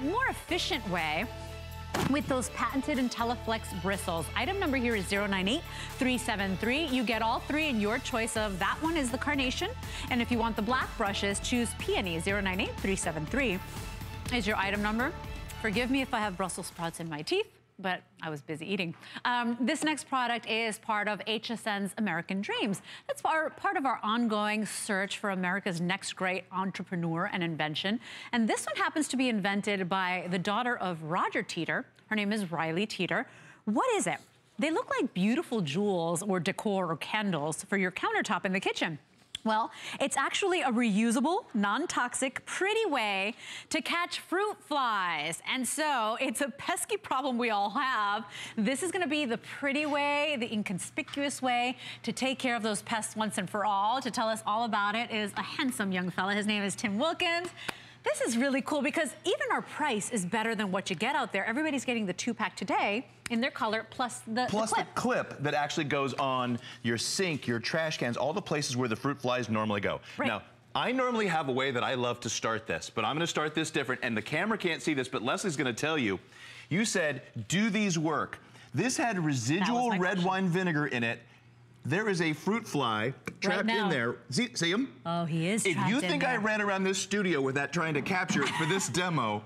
more efficient way with those patented IntelliFlex bristles. Item number here is 098373. You get all three in your choice of that one is the carnation. And if you want the black brushes, choose peony 098373 is your item number. Forgive me if I have Brussels sprouts in my teeth but I was busy eating. Um, this next product is part of HSN's American Dreams. That's part of our ongoing search for America's next great entrepreneur and invention. And this one happens to be invented by the daughter of Roger Teeter. Her name is Riley Teeter. What is it? They look like beautiful jewels or decor or candles for your countertop in the kitchen. Well, it's actually a reusable, non-toxic, pretty way to catch fruit flies. And so it's a pesky problem we all have. This is gonna be the pretty way, the inconspicuous way to take care of those pests once and for all. To tell us all about it is a handsome young fella. His name is Tim Wilkins. This is really cool because even our price is better than what you get out there. Everybody's getting the two pack today in their color plus the Plus the clip. the clip that actually goes on your sink, your trash cans, all the places where the fruit flies normally go. Right. Now, I normally have a way that I love to start this, but I'm gonna start this different, and the camera can't see this, but Lesley's gonna tell you, you said, do these work? This had residual red question. wine vinegar in it. There is a fruit fly trapped now. in there. See, see him? Oh, he is If you in think I ran around this studio with that trying to capture it for this demo,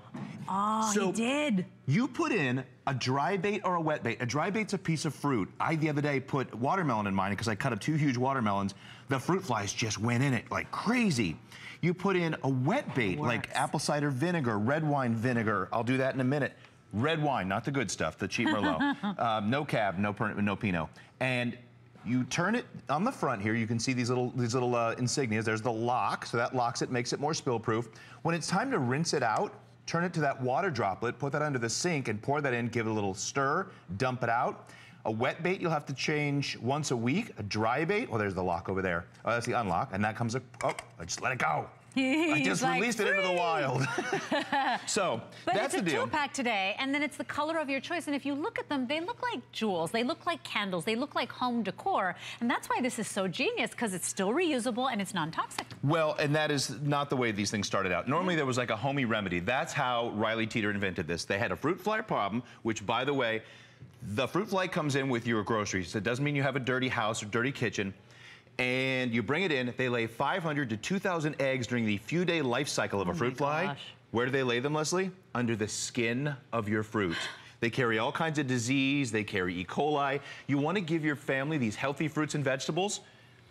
Oh, So- he did. you put in a dry bait or a wet bait. A dry bait's a piece of fruit. I, the other day, put watermelon in mine because I cut up two huge watermelons. The fruit flies just went in it like crazy. You put in a wet bait, like apple cider vinegar, red wine vinegar. I'll do that in a minute. Red wine, not the good stuff, the cheap Merlot. um, no cab, no, no Pinot. And you turn it on the front here. You can see these little these little uh, insignias. There's the lock, so that locks it, makes it more spill proof. When it's time to rinse it out, turn it to that water droplet, put that under the sink, and pour that in. Give it a little stir, dump it out. A wet bait you'll have to change once a week. A dry bait, well, there's the lock over there. Oh, that's the unlock, and that comes. A, oh, I just let it go. I just like, released it into the wild. so But that's it's a two pack today, and then it's the color of your choice. And if you look at them, they look like jewels. They look like candles. They look like home decor. And that's why this is so genius, because it's still reusable and it's non-toxic. Well, and that is not the way these things started out. Normally there was like a homey remedy. That's how Riley Teeter invented this. They had a fruit fly problem, which by the way, the fruit fly comes in with your groceries. It doesn't mean you have a dirty house or dirty kitchen. And you bring it in, they lay 500 to 2,000 eggs during the few day life cycle of a Oh my fruit fly. gosh. Where do they lay them, Lesley? Under the skin of your fruit. They carry all kinds of disease, they carry E. coli. You wanna give your family these healthy fruits and vegetables.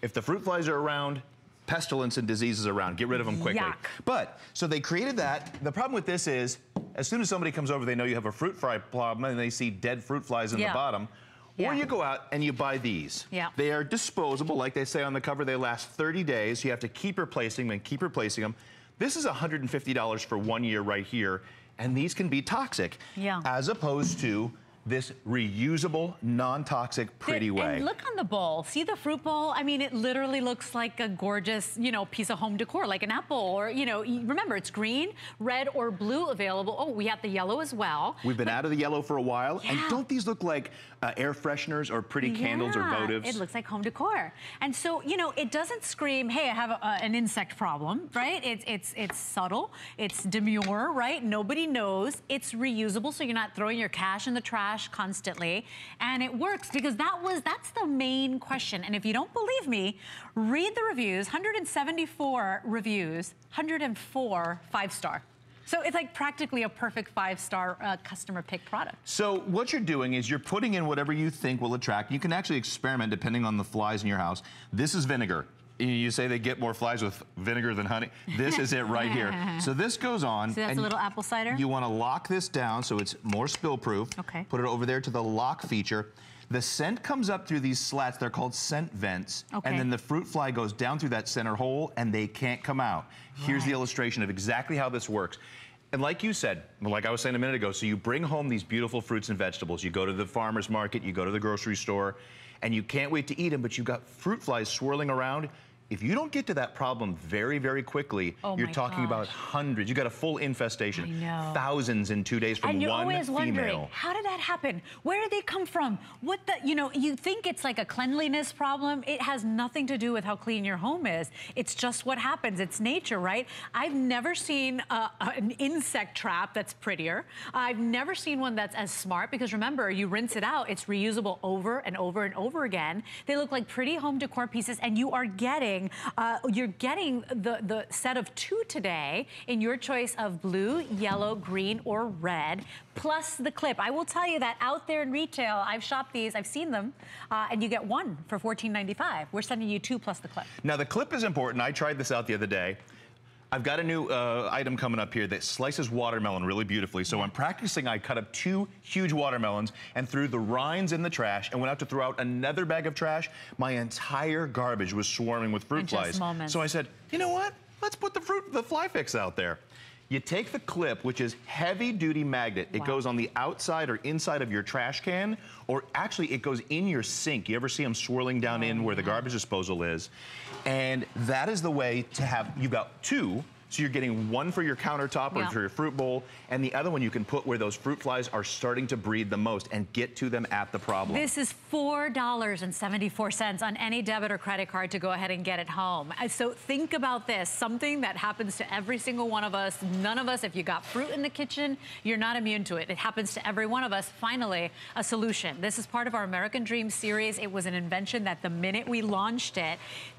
If the fruit flies are around, pestilence and diseases around, get rid of them quickly. Yuck. But, so they created that. The problem with this is, as soon as somebody comes over, they know you have a fruit fly problem and they see dead fruit flies in Yeah. the bottom. Yeah. Or you go out and you buy these. Yeah. They are disposable, like they say on the cover. They last 30 days. You have to keep replacing them and keep replacing them. This is $150 for one year right here, and these can be toxic. Yeah. As opposed to this reusable, non-toxic, pretty And- way. And look on the bowl. See the fruit bowl? I mean, it literally looks like a gorgeous, you know, piece of home decor, like an apple or, you know, remember it's green, red or blue available. Oh, we have the yellow as well. We've been out of the yellow for a while, and don't these look like uh, air fresheners or pretty candles or votives? It looks like home decor. And so, you know, it doesn't scream, hey, I have a, a- an insect problem, right? It's, it's, it's subtle, it's demure, right? Nobody knows. It's reusable, so you're not throwing your cash in the trash constantly. And it works because that was, that's the main question. And if you don't believe me, read the reviews, 174 reviews, 104 five-star. So it's like practically a perfect five-star uh, customer pick product. So what you're doing is you're putting in whatever you think will attract. You can actually experiment depending on the flies in your house. This is vinegar. You say they get more flies with vinegar than honey. This is it right here. So this goes on. So that's and a little apple cider? You want to lock this down so it's more spill proof. Okay. Put it over there to the lock feature. The scent comes up through these slats. They're called scent vents. Okay. And then the fruit fly goes down through that center hole and they can't come out. Here's the illustration of exactly how this works. And like you said, like I was saying a minute ago, so you bring home these beautiful fruits and vegetables. You go to the farmer's market, you go to the grocery store, and you can't wait to eat them, but you've got fruit flies swirling around. If you don't get to that problem very, very quickly, Oh you're talking about hundreds. You got a full infestation. I know. Thousands in two days from one female. and you're always wondering, female. how did that happen? Where did they come from? What the, you know, you think it's like a cleanliness problem. It has nothing to do with how clean your home is. It's just what happens. It's nature, right? I've never seen uh, an insect trap that's prettier. I've never seen one that's as smart because remember, you rinse it out, it's reusable over and over and over again. They look like pretty home decor pieces and you are getting, uh, you're getting the, the set of two today in your choice of blue, yellow, green, or red, plus the clip. I will tell you that out there in retail, I've shopped these, I've seen them, uh, and you get one for $14.95. We're sending you two plus the clip. Now the clip is important. I tried this out the other day. I've got a new uh, item coming up here that slices watermelon really beautifully. So I'm practicing. I cut up two huge watermelons and threw the rinds in the trash and went out to throw out another bag of trash. My entire garbage was swarming with fruit flies. moments. So I said, you know what? Let's put the fruit, the fly fix out there. You take the clip, which is heavy duty magnet. It Wow. goes on the outside or inside of your trash can, or actually it goes in your sink. You ever see them swirling down Oh, in where the garbage disposal is? And that is the way to have, you've got two, so you're getting one for your countertop or Yeah. for your fruit bowl, and the other one you can put where those fruit flies are starting to breed the most and get to them at the problem. This is $4.74 on any debit or credit card to go ahead and get it home. Uh, So think about this, something that happens to every single one of us. None of us, if you got fruit in the kitchen, you're not immune to it. It happens to every one of us. Finally, a solution. This is part of our American Dream series. It was an invention that the minute we launched it,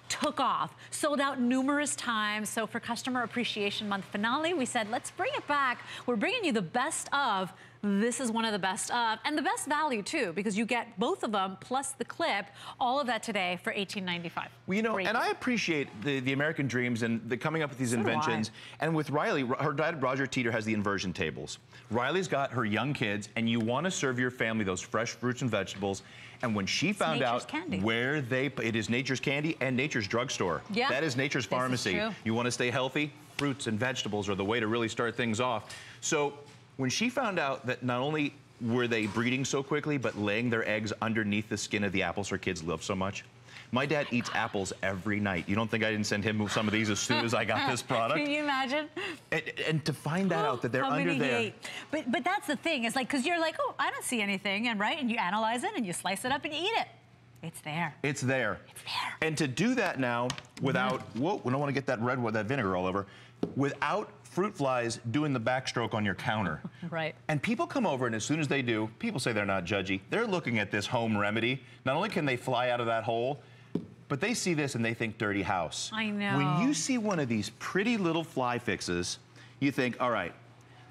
took off, sold out numerous times. So for Customer Appreciation Month finale, we said, let's bring it back. We're bringing you the best of this is one of the best of, and the best value too, because you get both of them plus the clip, all of that today for $18.95. Well, you know, Great and I appreciate the, the American dreams and the coming up with these So inventions. And with Riley, her dad, Roger Teeter, has the inversion tables. Riley's got her young kids, and you want to serve your family those fresh fruits and vegetables. And when she found nature's out candy. where they, it is Nature's Candy and Nature's Drugstore. Yeah, That is Nature's this is Pharmacy. You want to stay healthy? Fruits and vegetables are the way to really start things off. So when she found out that not only were they breeding so quickly, but laying their eggs underneath the skin of the apples her kids love so much. My dad eats apples every night. You don't think I didn't send him some of these as soon as I got this product? Can you imagine? And, and to find that out that they're under there. ate. But but that's the thing. It's like because you're like, oh, I don't see anything, and right, and you analyze it and you slice it up and you eat it. It's there. It's there. It's there. And to do that now without, whoa, we don't want to get that red, that vinegar all over, without fruit flies doing the backstroke on your counter. Right. And people come over, and as soon as they do, people say they're not judgy. They're looking at this home remedy. Not only can they fly out of that hole, but they see this and they think dirty house. I know. When you see one of these pretty little fly fixes, you think, all right,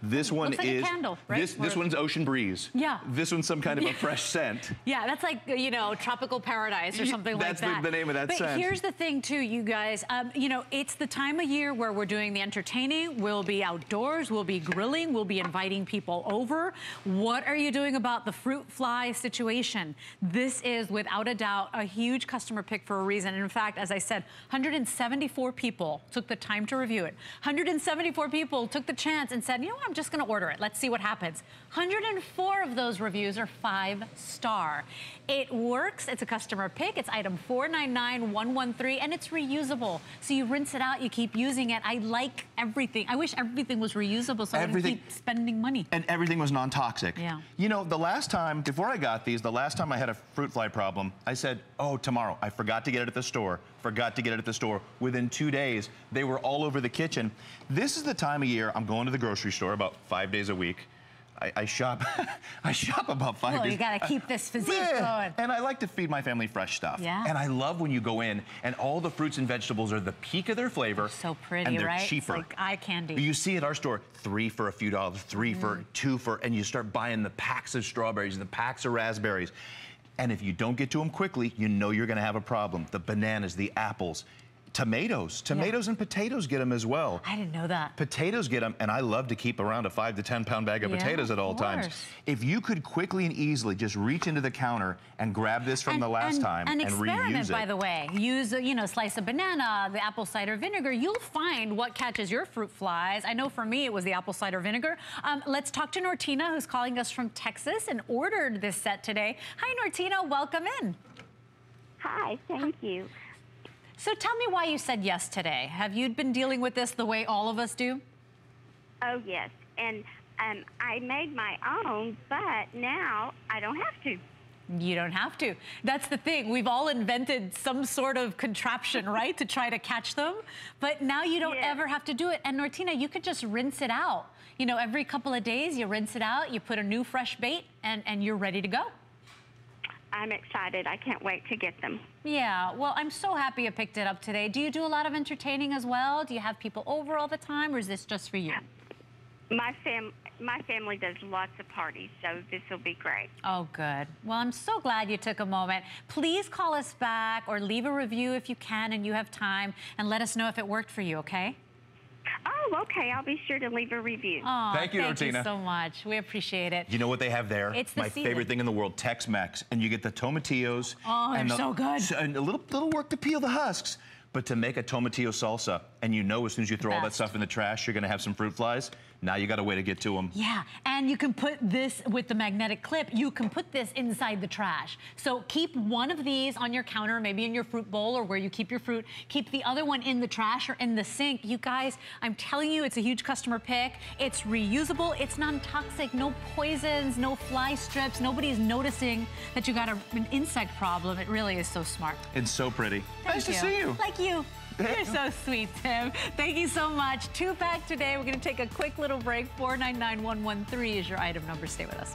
this one like a is candle, right? this this Or- one's ocean breeze. Yeah. This one's some kind of a fresh scent. Yeah, that's like, you know, tropical paradise or something that's like that. the name of that but scent. here's the thing, too, you guys. Um, you know, it's the time of year where we're doing the entertaining. We'll be outdoors. We'll be grilling. We'll be inviting people over. What are you doing about the fruit fly situation? This is, without a doubt, a huge customer pick for a reason. And in fact, as I said, 174 people took the time to review it. 174 people took the chance and said, you know what, I'm just going to order it. Let's see what happens. 104 of those reviews are five star. It works. It's a customer pick. It's item 499113 and it's reusable. So you rinse it out, you keep using it. I like everything. I wish everything was reusable so I Everything- didn't keep spending money. and everything was non-toxic. Yeah. You know, the last time, before I got these, the last time I had a fruit fly problem, I said, oh, tomorrow. I forgot to get it at the store. Forgot to get it at the store. Within two days, they were all over the kitchen. This is the time of year I'm going to the grocery store about five days a week. I, I shop, I shop about five Well, days. you gotta keep this physique Yeah. going. And I like to feed my family fresh stuff. Yeah. And I love when you go in and all the fruits and vegetables are the peak of their flavor. So pretty, and they're right? It's cheaper. like eye candy. You see at our store, three for a few dollars, 3 for Mm. two for, and you start buying the packs of strawberries and the packs of raspberries. And if you don't get to them quickly, you know you're gonna have a problem. The bananas, the apples, tomatoes. Tomatoes and potatoes get them as well. I didn't know that. Potatoes get them, and I love to keep around a five to 10 pound bag of Yeah, potatoes at of all times. course. If you could quickly and easily just reach into the counter and grab this from and, the last and- time and and, experiment, reuse it. by the way. Use, a, you know, slice of banana, the apple cider vinegar. You'll find what catches your fruit flies. I know for me, it was the apple cider vinegar. Um, let's talk to Nortina, who's calling us from Texas and ordered this set today. Hi, Nortina. Welcome in. Hi, thank you. So tell me why you said yes today. Have you been dealing with this the way all of us do? Oh, yes. And um, I made my own, but now I don't have to. You don't have to. That's the thing. We've all invented some sort of contraption, right, to try to catch them. But now you don't yeah. ever have to do it. And Nortina, you could just rinse it out. You know, every couple of days, you rinse it out, you put a new fresh bait, and, and you're ready to go. I'm excited. I can't wait to get them. Yeah, well, I'm so happy you picked it up today. Do you do a lot of entertaining as well? Do you have people over all the time, or is this just for you? My fam my family does lots of parties, so this will be great. Oh, good. Well, I'm so glad you took a moment. Please call us back or leave a review if you can and you have time and let us know if it worked for you, okay? Oh, okay. I'll be sure to leave a review. Oh, thank you, thank Nortina. you so much. We appreciate it. You know what they have there? It's the My season. favorite thing in the world, Tex-Mex. And you get the tomatillos. Oh, and they're the, so good. And a little, little work to peel the husks. But to make a tomatillo salsa, and you know as soon as you throw Best. all that stuff in the trash, you're gonna have some fruit flies, now you got a way to get to them. Yeah, and you can put this with the magnetic clip, you can put this inside the trash. So keep one of these on your counter, maybe in your fruit bowl or where you keep your fruit. Keep the other one in the trash or in the sink. You guys, I'm telling you, it's a huge customer pick. It's reusable, it's non-toxic, no poisons, no fly strips. Nobody's noticing that you got a, an insect problem. It really is so smart. It's so pretty. Thank nice you. to see you. Like you. You're so sweet, Tim. Thank you so much. Two pack today. We're going to take a quick little break. 499113 is your item number. Stay with us.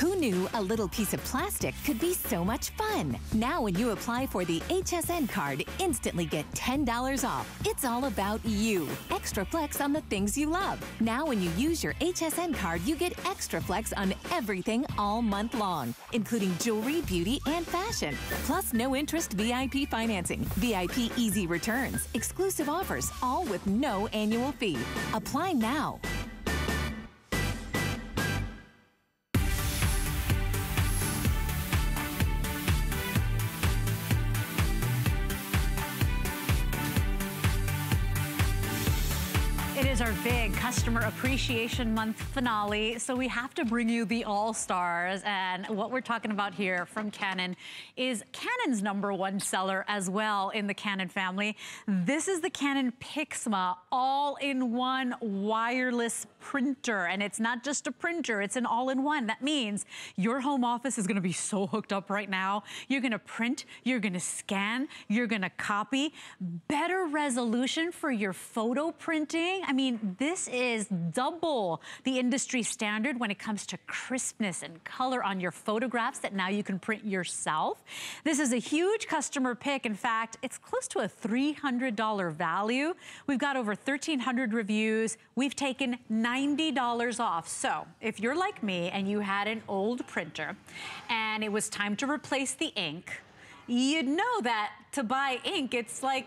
Who knew a little piece of plastic could be so much fun? Now, when you apply for the HSN card, instantly get $10 off. It's all about you. Extra flex on the things you love. Now, when you use your HSN card, you get extra flex on everything all month long, including jewelry, beauty, and fashion. Plus, no interest VIP financing, VIP easy returns, exclusive offers, all with no annual fee. Apply now. Big Customer Appreciation Month finale, so we have to bring you the all-stars. And what we're talking about here from Canon is Canon's number one seller as well in the Canon family. This is the Canon Pixma all-in-one wireless printer. And it's not just a printer, it's an all-in-one. That means your home office is gonna be so hooked up right now. You're gonna print, you're gonna scan, you're gonna copy. Better resolution for your photo printing. I mean, this is double the industry standard when it comes to crispness and color on your photographs that now you can print yourself. This is a huge customer pick. In fact, it's close to a $300 value. We've got over 1,300 reviews. We've taken $90 off. So if you're like me and you had an old printer and it was time to replace the ink, you'd know that to buy ink, it's like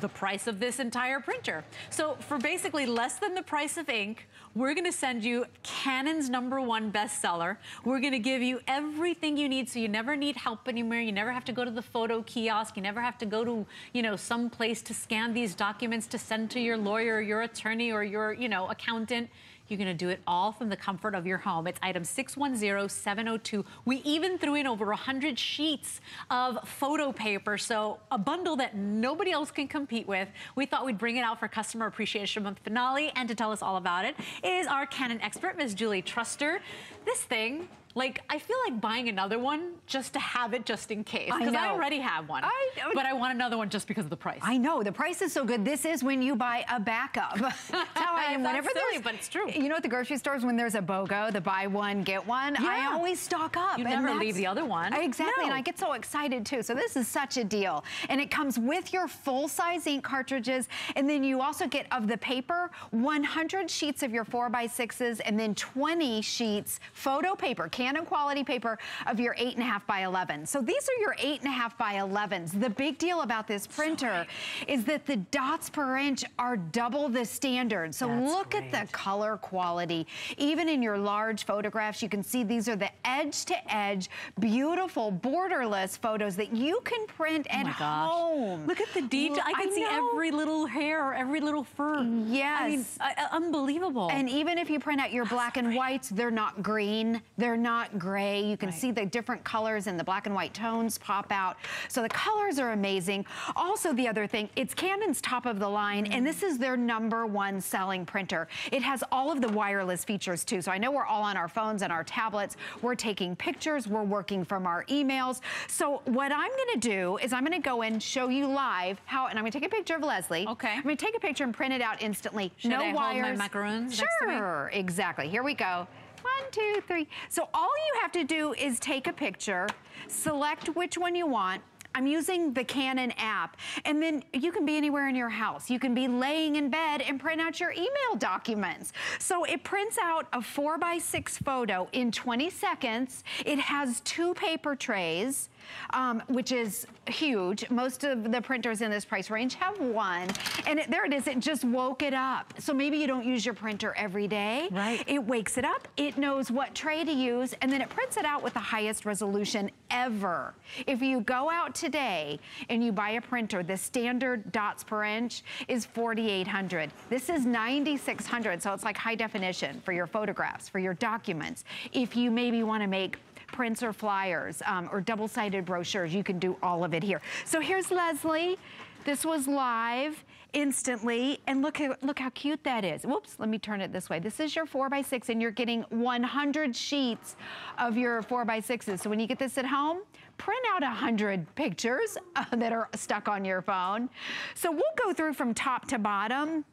the price of this entire printer. So for basically less than the price of ink, we're gonna send you Canon's number one bestseller. We're gonna give you everything you need so you never need help anymore. You never have to go to the photo kiosk. You never have to go to, you know, some place to scan these documents to send to your lawyer your attorney or your, you know, accountant. You're gonna do it all from the comfort of your home. It's item 610702. We even threw in over 100 sheets of photo paper, so a bundle that nobody else can compete with. We thought we'd bring it out for Customer Appreciation Month finale, and to tell us all about it is our Canon expert, Ms. Julie Truster. This thing like, I feel like buying another one just to have it just in case. Because I, know. already have one. I- but I want another one just because of the price. I know the price is so good. This is when you buy a backup. Tell Sounds whenever silly, but it's true. You know, at the grocery stores when there's a BOGO, the buy one get one. I always stock up. You and never leave the other one. Exactly, and I get so excited too. So this is such a deal, and it comes with your full size ink cartridges, and then you also get of the paper 100 sheets of your four by sixes, and then 20 sheets photo paper, Canon quality paper of your eight and a half by 11. So these are your eight and a half by 11s. The big deal about this printer is that the dots per inch are double the standard. So That's look at the color quality. Even in your large photographs, you can see these are the edge to edge, beautiful, borderless photos that you can print Oh at home. Look at the detail. I can see know. every little hair, every little fur. I mean, Yes. I- I- unbelievable. And even if you print out your black and whites, they're not green, they're not gray. You can Right. see the different colors and the black and white tones pop out. So the colors are amazing. Also, the other thing, it's Canon's top of the line, and this mm. is their number one selling printer. It has all of the wireless features too. So I know we're all on our phones and our tablets. We're taking pictures, we're working from our emails. So what I'm gonna do is I'm gonna go and show you live how, and I'm gonna take a picture of Lesley. Okay. I'm gonna take a picture and print it out instantly. Should no I hold my wires. macaroons Sure. next to me? Sure, exactly. Here we go. One, two, three. So all you have to do is take a picture, select which one you want. I'm using the Canon app, and then you can be anywhere in your house. You can be laying in bed and print out your email documents. So it prints out a four by six photo in 20 seconds. It has two paper trays, um, which is huge. Most of the printers in this price range have one, and it, there it is. It just woke it up. So maybe you don't use your printer every day. Right. It wakes it up. It knows what tray to use, and then it prints it out with the highest resolution ever. If you go out today and you buy a printer, the standard dots per inch is 4,800. This is 9,600, so it's like high definition for your photographs, for your documents. If you maybe want to make prints or flyers um, or double-sided brochures, you can do all of it here. So here's Lesley. This was live instantly, and look look how cute that is. Whoops, let me turn it this way. This is your four by six, and you're getting 100 sheets of your four by sixes. So when you get this at home, print out 100 pictures uh, that are stuck on your phone. So we'll go through from top to bottom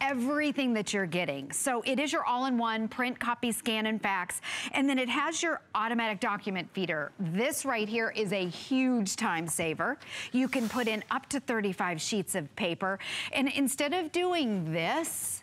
everything that you're getting. So it is your all-in-one print, copy, scan, and fax. And then it has your automatic document feeder. This right here is a huge time saver. You can put in up to 35 sheets of paper. And instead of doing this,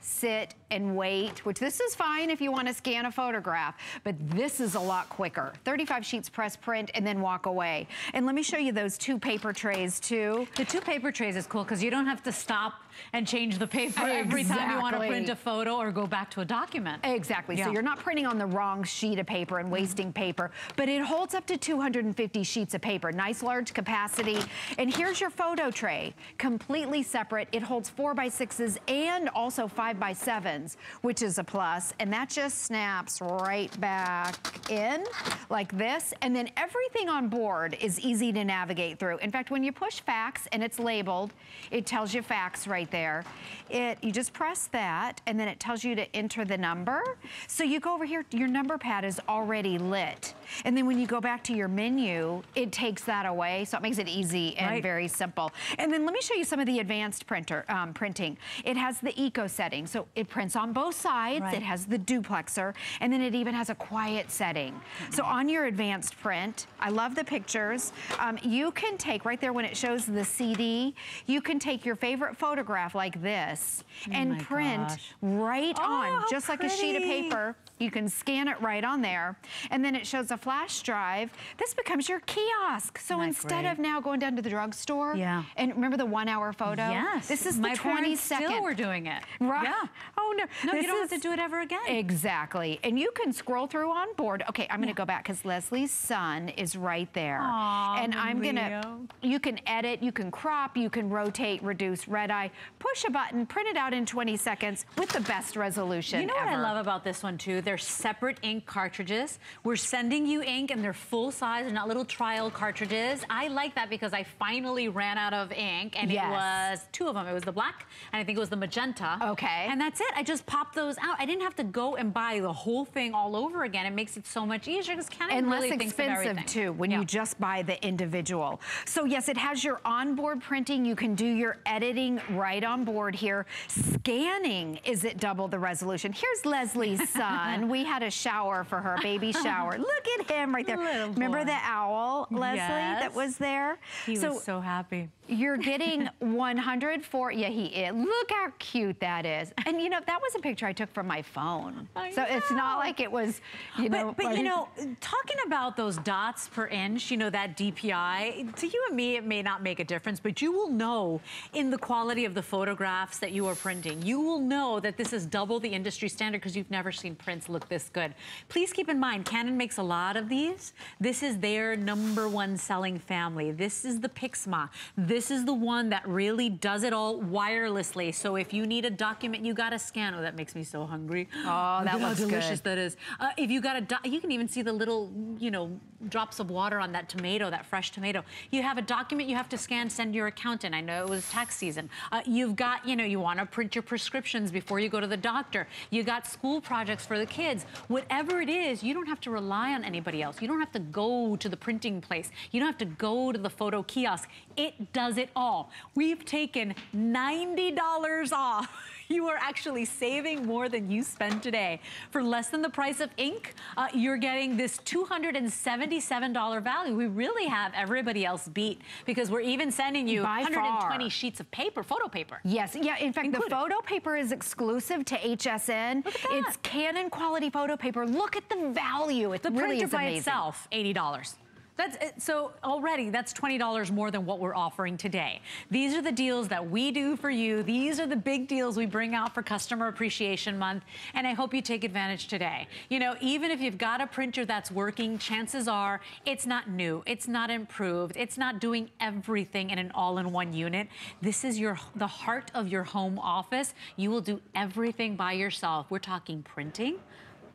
sit and wait, which this is fine if you want to scan a photograph, but this is a lot quicker. 35 sheets press print and then walk away. And let me show you those two paper trays too. The two paper trays is cool because you don't have to stop and change the paper every time you want to print a photo or go back to a document. Exactly. Yeah. So you're not printing on the wrong sheet of paper and wasting mm-hmm. paper, but it holds up to 250 sheets of paper. Nice large capacity. And here's your photo tray, completely separate. It holds four by sixes and also five by sevens, which is a plus. And that just snaps right back in like this. And then everything on board is easy to navigate through. In fact, when you push fax and it's labeled, it tells you fax right there. It You just press that and then it tells you to enter the number. So you go over here, your number pad is already lit. And then when you go back to your menu, it takes that away. So it makes it easy and Right. very simple. And then let me show you some of the advanced printer um, printing. It has the eco setting. So it prints on both sides. Right. It has the duplexer. And then it even has a quiet setting. So on your advanced print, I love the pictures. Um, you can take right there when it shows the CD, you can take your favorite photograph like this and Oh my print gosh. right Oh, on, just like a sheet of paper. You can scan it right on there. And then it shows a flash drive, this becomes your kiosk. So instead great? of now going down to the drugstore, Yeah. and remember the one hour photo? Yes. This is My the 20 parents still were doing it. Right. Yeah. Oh no. No, you don't have to do it ever again. Exactly. And you can scroll through on board. Okay, I'm gonna go back because Lesley's son is right there. Aw, and I'm gonna you can edit, you can crop, you can rotate, reduce red eye, push a button, print it out in 20 seconds with the best resolution You know what I love about this one too? They're separate ink cartridges. We're sending you ink and they're full size and not little trial cartridges. I like that because I finally ran out of ink and Yes. it was two of them. It was the black and I think it was the magenta. Okay. And that's it. I just popped those out. I didn't have to go and buy the whole thing all over again. It makes it so much easier because Canon and really less expensive too when Yeah. you just buy the individual. So yes, it has your onboard printing. You can do your editing right on board here. Scanning is it double the resolution. Here's Lesley's son. We had a shower for her, baby shower. Look at him right there. Remember the owl, Lesley, that was there? He was so happy. You're getting 104. Yeah, he is. Look how cute that is. And you know, that was a picture I took from my phone. I so it's not like it was, you know. But, but you know, talking about those dots per inch, you know, that DPI, to you and me, it may not make a difference, but you will know in the quality of the photographs that you are printing, you will know that this is double the industry standard because you've never seen prints look this good. Please keep in mind, Canon makes a lot of these. This is their number one selling family. This is the Pixma. This is the one that really does it all wirelessly. So if you need a document you gotta scan, oh, that makes me so hungry. Oh, that at how looks delicious good. that is. Uh, if you got a, you can even see the little, you know, drops of water on that tomato, that fresh tomato. You have a document you have to scan, send your accountant. I know it was tax season. Uh, you've got, you know, you want to print your prescriptions before you go to the doctor. You got school projects for the kids. Whatever it is, you don't have to rely on anybody else. You don't have to go to the printing place. You don't have to go to the photo kiosk. It does it all. We've taken $90 off. You are actually saving more than you spend today. For less than the price of ink, uh, you're getting this $277 value. We really have everybody else beat because we're even sending you By 120 far. sheets of paper, photo paper. Yes, yeah, in fact, Included. the photo paper is exclusive to HSN. Look at that. It's Canon quality photo paper. Look at the value. It The really printer by amazing. itself, $80. That's it. so already that's $20 more than what we're offering today. These are the deals that we do for you. These are the big deals we bring out for Customer Appreciation Month, and I hope you take advantage today. You know, even if you've got a printer that's working, chances are it's not new, it's not improved, it's not doing everything in an all-in-one unit. This is your the heart of your home office. You will do everything by yourself. We're talking printing,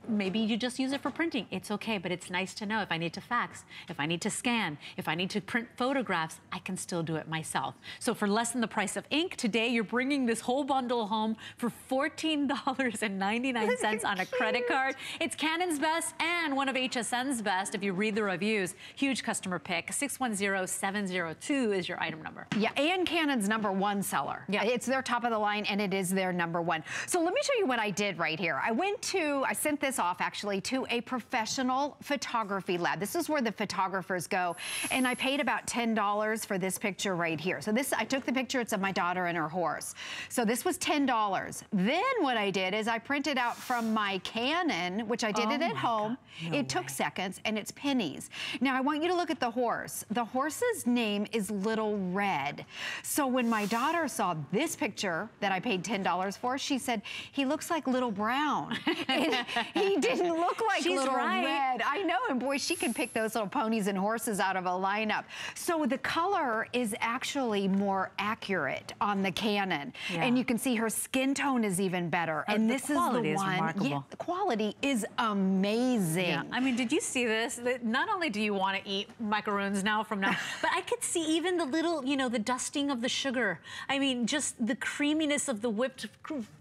maybe you just use it for printing. It's okay, but it's nice to know if I need to fax, if I need to scan, if I need to print photographs, I can still do it myself. So for less than the price of ink, today you're bringing this whole bundle home for $14.99 on a credit card. It's Canon's best and one of HSN's best if you read the reviews. Huge customer pick. 610702 is your item number. Yeah, and Canon's number one seller. Yeah. It's their top of the line and it is their number one. So let me show you what I did right here. I went to, I sent this off actually to a professional photography lab. This is where the photographers go. And I paid about $10 for this picture right here. So this, I took the picture, it's of my daughter and her horse. So this was $10. Then what I did is I printed out from my Canon, which I did Oh it at home. No it took seconds and it's pennies. Now I want you to look at the horse. The horse's name is Little Red. So when my daughter saw this picture that I paid $10 for, she said, he looks like Little Brown. And he didn't look like She's Little right. Red. I know, and boy, she can pick those little ponies and horses out of a lineup. So the color is actually more accurate on the Canon. Yeah. And you can see her skin tone is even better. Uh, and this is the quality is one. remarkable. Yeah, the quality is amazing. Yeah, I mean, did you see this? Not only do you want to eat macaroons now from now, but I could see even the little, you know, the dusting of the sugar. I mean, just the creaminess of the whipped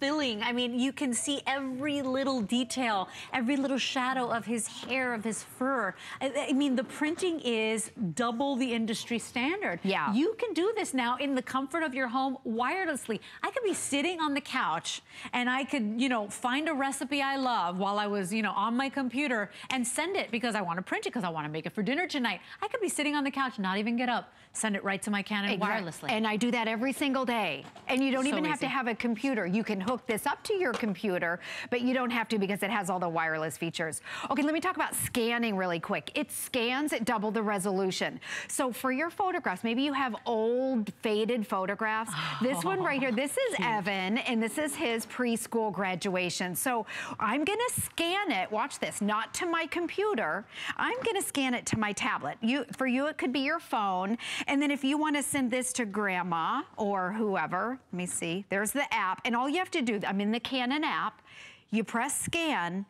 filling. I mean, you can see every little detail, every little shadow of his hair, of his fur. I, I mean, the printing is double the industry standard. Yeah. You can do this now in the comfort of your home wirelessly. I could be sitting on the couch and I could, you know, find a recipe I love while I was, you know, on my computer and send it because I want to print it because I want to make it for dinner tonight. I could be sitting on the couch, not even get up, send it right to my Canon Exact- wirelessly. And I do that every single day. And you don't So even have to have a computer. You can hook this up to your computer, but you don't have to because it has all the wireless features. Okay, let me talk about scanning really quick. It scans at double the resolution. So for your photographs, maybe you have old faded photographs. this one right here, this is Evan, and this is his preschool graduation. So I'm gonna scan it, watch this, not to my computer. I'm gonna scan it to my tablet. You, For you, it could be your phone. And then if you wanna send this to grandma or whoever, let me see, there's the app. And all you have to do, I'm in the Canon app, you press scan,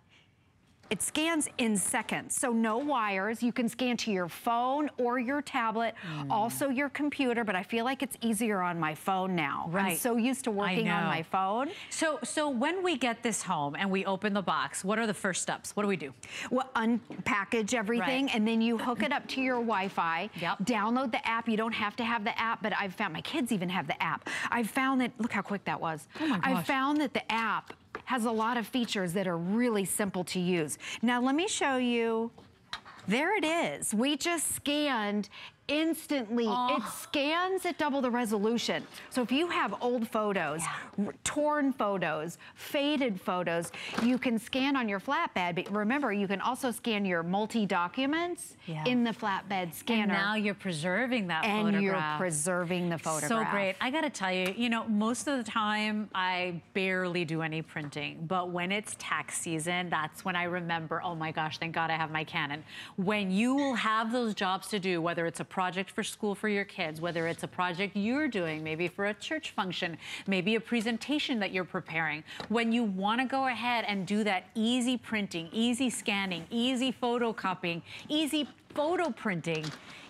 it scans in seconds, so no wires. You can scan to your phone or your tablet, mm. also your computer, but I feel like it's easier on my phone now. Right. I'm so used to working on my phone. So, so when we get this home and we open the box, what are the first steps? What do we do? Well, unpackage everything, right. and then you hook it up to your Wi-Fi. Yep. Download the app. You don't have to have the app, but I've found, my kids even have the app. I've found that, look how quick that was. Oh my gosh. I found that the app has a lot of features that are really simple to use. Now let me show you there it is. We just scanned instantly. Oh. It scans at double the resolution. So if you have old photos, yeah. torn photos, faded photos, you can scan on your flatbed. But remember, you can also scan your multi-documents yeah. in the flatbed scanner. And now you're preserving that and photograph. you're preserving the photograph. So great. I gotta tell you, you know, most of the time I barely do any printing, but when it's tax season, that's when I remember, oh my gosh, thank God I have my Canon. When you will have those jobs to do, whether it's a project for school for your kids, whether it's a project you're doing, maybe for a church function, maybe a presentation that you're preparing. When you want to go ahead and do that easy printing, easy scanning, easy photocopying, easy photo printing,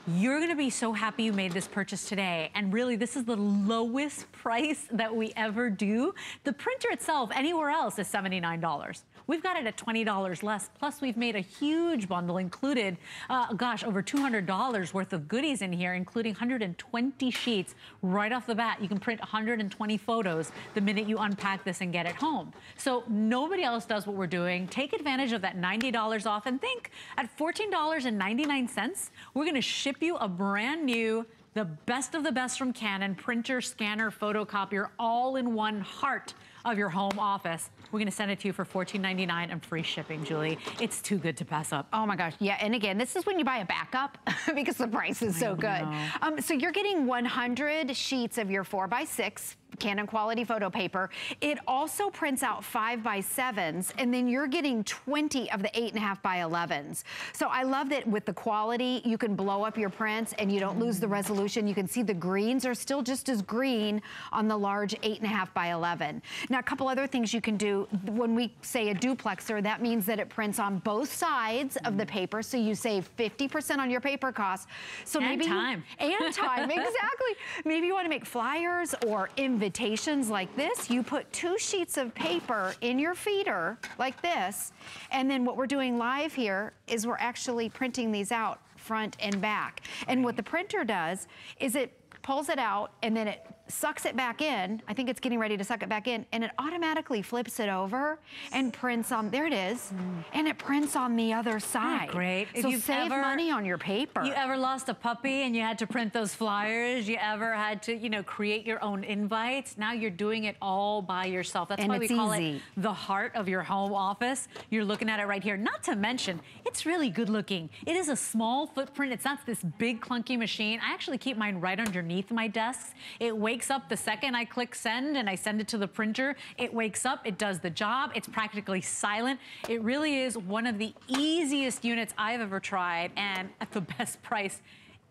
you're gonna be so happy you made this purchase today. And really, this is the lowest price that we ever do. The printer itself, anywhere else, is $79. We've got it at $20 less. Plus, we've made a huge bundle included, uh, gosh, over $200 worth of goodies in here, including 120 sheets right off the bat. You can print 120 photos the minute you unpack this and get it home. So nobody else does what we're doing. Take advantage of that $90 off and think at $14.99, we're gonna ship you a brand new the best of the best from Canon, printer, scanner, photocopier, all in one heart of your home office. We're gonna send it to you for $14.99 and free shipping, Julie. It's too good to pass up. Oh my gosh, yeah, and again, this is when you buy a backup because the price is so good. Um, so you're getting 100 sheets of your four by six Canon quality photo paper. It also prints out five by sevens, and then you're getting 20 of the eight and a half by 11s. So I love that with the quality, you can blow up your prints and you don't lose the resolution. You can see the greens are still just as green on the large eight and a half by 11. Now, a couple other things you can do. When we say a duplexer, that means that it prints on both sides of the paper, so you save 50% on your paper costs. So and maybe time. You, and time, exactly. Maybe you want to make flyers or invitations like this. You put two sheets of paper in your feeder like this, and then what we're doing live here is we're actually printing these out front and back. And what the printer does is it pulls it out and then it sucks it back in. I think it's getting ready to suck it back in and it automatically flips it over and prints on, there it is, mm. and it prints on the other side. great. So you save ever, money on your paper. You ever lost a puppy and you had to print those flyers? You ever had to, you know, create your own invites? Now you're doing it all by yourself. That's and why we call easy. it the heart of your home office. You're looking at it right here. Not to mention, it's really good looking. It is a small footprint. It's not this big clunky machine. I actually keep mine right underneath my desks. It wakes up the second I click send and I send it to the printer. It wakes up, it does the job. It's practically silent. It really is one of the easiest units I've ever tried and at the best price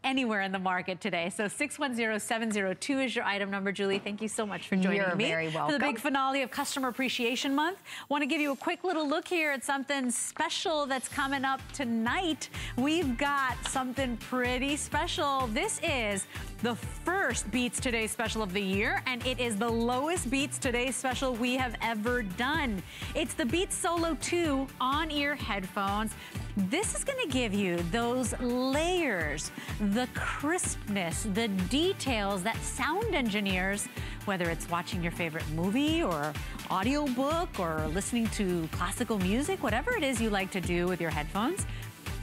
anywhere in the market today. So 610702 is your item number, Julie. Thank you so much for joining You're me. very welcome. For the big finale of Customer Appreciation Month. Want to give you a quick little look here at something special that's coming up tonight. We've got something pretty special. This is the first Beats Today special of the year, and it is the lowest Beats Today special we have ever done. It's the Beats Solo 2 on-ear headphones. This is gonna give you those layers, the crispness, the details that sound engineers, whether it's watching your favorite movie or audiobook or listening to classical music, whatever it is you like to do with your headphones,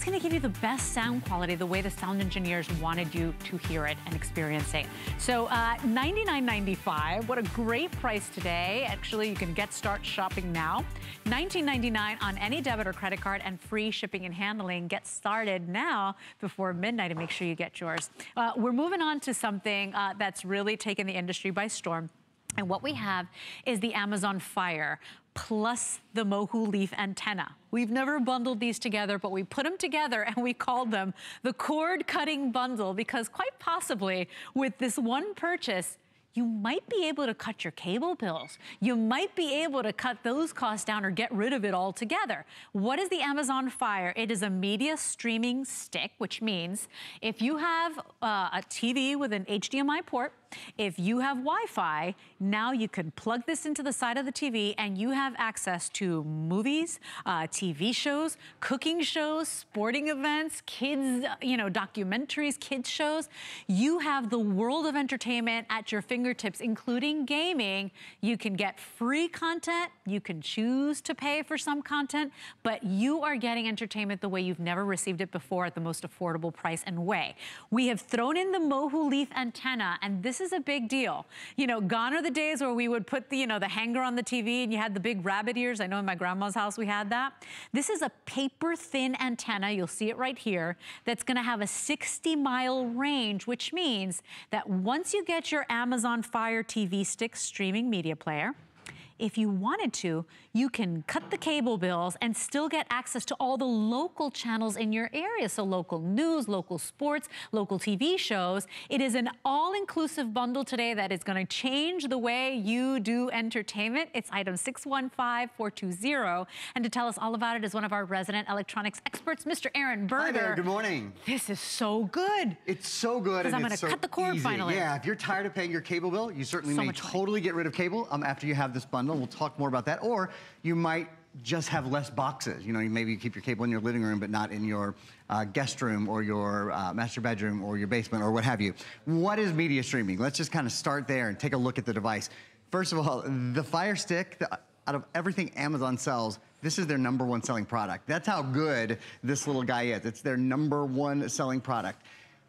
it's gonna give you the best sound quality, the way the sound engineers wanted you to hear it and experience it. So uh, $99.95, what a great price today. Actually, you can get start shopping now. $19.99 on any debit or credit card and free shipping and handling. Get started now before midnight and make sure you get yours. Uh, we're moving on to something uh, that's really taken the industry by storm. And what we have is the Amazon Fire plus the Mohu Leaf antenna. We've never bundled these together, but we put them together and we called them the cord cutting bundle because quite possibly with this one purchase, you might be able to cut your cable bills. You might be able to cut those costs down or get rid of it altogether. What is the Amazon Fire? It is a media streaming stick, which means if you have uh, a TV with an HDMI port, if you have Wi-Fi, now you can plug this into the side of the TV and you have access to movies, uh, TV shows, cooking shows, sporting events, kids, you know, documentaries, kids shows. You have the world of entertainment at your fingertips, including gaming. You can get free content. You can choose to pay for some content, but you are getting entertainment the way you've never received it before at the most affordable price and way. We have thrown in the Mohu Leaf antenna, and this is a big deal. You know, gone are the days where we would put the, you know, the hanger on the TV and you had the big rabbit ears. I know in my grandma's house we had that. This is a paper thin antenna, you'll see it right here, that's gonna have a 60 mile range, which means that once you get your Amazon Fire TV Stick streaming media player, if you wanted to, you can cut the cable bills and still get access to all the local channels in your area. So local news, local sports, local TV shows. It is an all-inclusive bundle today that is gonna change the way you do entertainment. It's item 615420. And to tell us all about it is one of our resident electronics experts, Mr. Aaron Berger. Hi there, good morning. This is so good. It's so good. Because I'm gonna so cut the cord easy. finally. Yeah, if you're tired of paying your cable bill, you certainly So may much money. totally get rid of cable um, after you have this bundle. We'll talk more about that. Or you might just have less boxes. You know, maybe you keep your cable in your living room, but not in your uh, guest room or your uh, master bedroom or your basement or what have you. What is media streaming? Let's just kind of start there and take a look at the device. First of all, the Fire Stick, the, out of everything Amazon sells, this is their number one selling product. That's how good this little guy is. It's their number one selling product.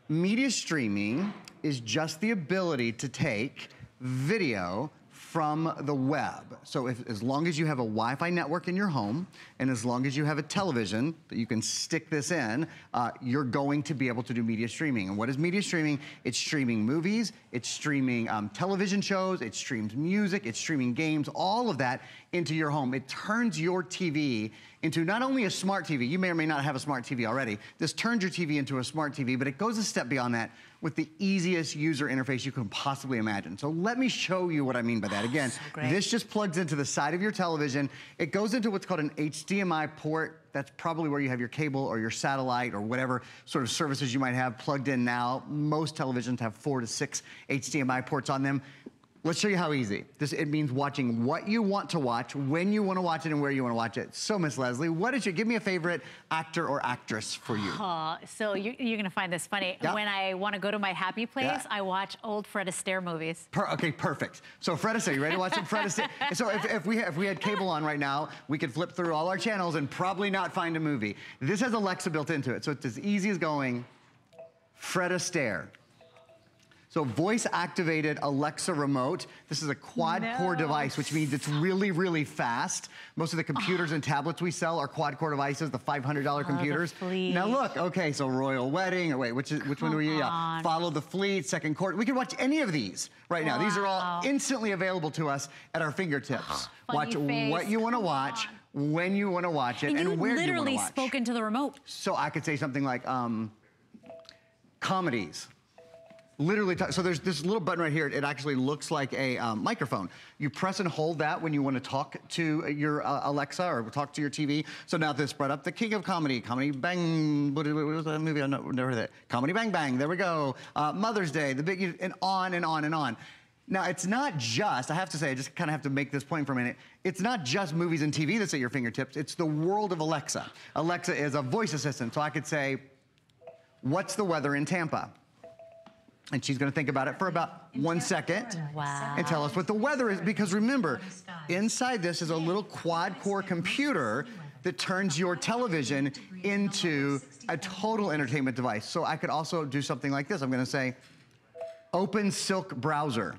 Media streaming is just the ability to take video from the web. So if, as long as you have a Wi-Fi network in your home, and as long as you have a television that you can stick this in, uh, you're going to be able to do media streaming. And what is media streaming? It's streaming movies, it's streaming um, television shows, it streams music, it's streaming games, all of that into your home. It turns your TV into not only a smart TV, you may or may not have a smart TV already, this turns your TV into a smart TV, but it goes a step beyond that with the easiest user interface you can possibly imagine. So let me show you what I mean by that. Oh, Again, great. this just plugs into the side of your television. It goes into what's called an HDMI port. That's probably where you have your cable or your satellite or whatever sort of services you might have plugged in now. Most televisions have four to six HDMI ports on them. Let's show you how easy. This it means watching what you want to watch, when you want to watch it, and where you want to watch it. So, Miss Lesley, what is your give me a favorite actor or actress for you? Uh, so you're, you're gonna find this funny. Yeah. When I wanna go to my happy place, Yeah. I watch old Fred Astaire movies. Per, okay, perfect. So Fred Astaire, you ready to watch some Fred Astaire? So if, if, we, if we had cable on right now, we could flip through all our channels and probably not find a movie. This has Alexa built into it, so it's as easy as going Fred Astaire. So voice activated Alexa remote. This is a quad core No. device, which means it's really, really fast. Most of the computers and tablets we sell are quad core devices, the $500 computers. fleet. Now look, okay, so Royal Wedding, or wait, which, is, which one were you? Yeah. Follow the Fleet, Second Chorus. We can watch any of these right now. These are all instantly available to us at our fingertips. watch face. what you want to Come watch, on. when you want to watch it, And and, where you want to watch. literally watch. spoke into the remote. So I could say something like um, comedies. Literally, so there's this little button right here. It actually looks like a um, microphone. You press and hold that when you want to talk to your uh, Alexa or talk to your TV. So now this brought up the king of comedy, Comedy Bang. What, what was that movie? I never heard of that. Comedy Bang Bang. There we go. Uh, Mother's Day. The big and on and on and on. Now it's not just. I have to say, I just kind of have to make this point for a minute. It's not just movies and TV that's at your fingertips. It's the world of Alexa. Alexa is a voice assistant, so I could say, "What's the weather in Tampa?" And she's gonna think about it for about one second Wow. and tell us what the weather is. Because remember, inside this is a little quad core computer that turns your television into a total entertainment device. So I could also do something like this. I'm gonna say, open Silk browser.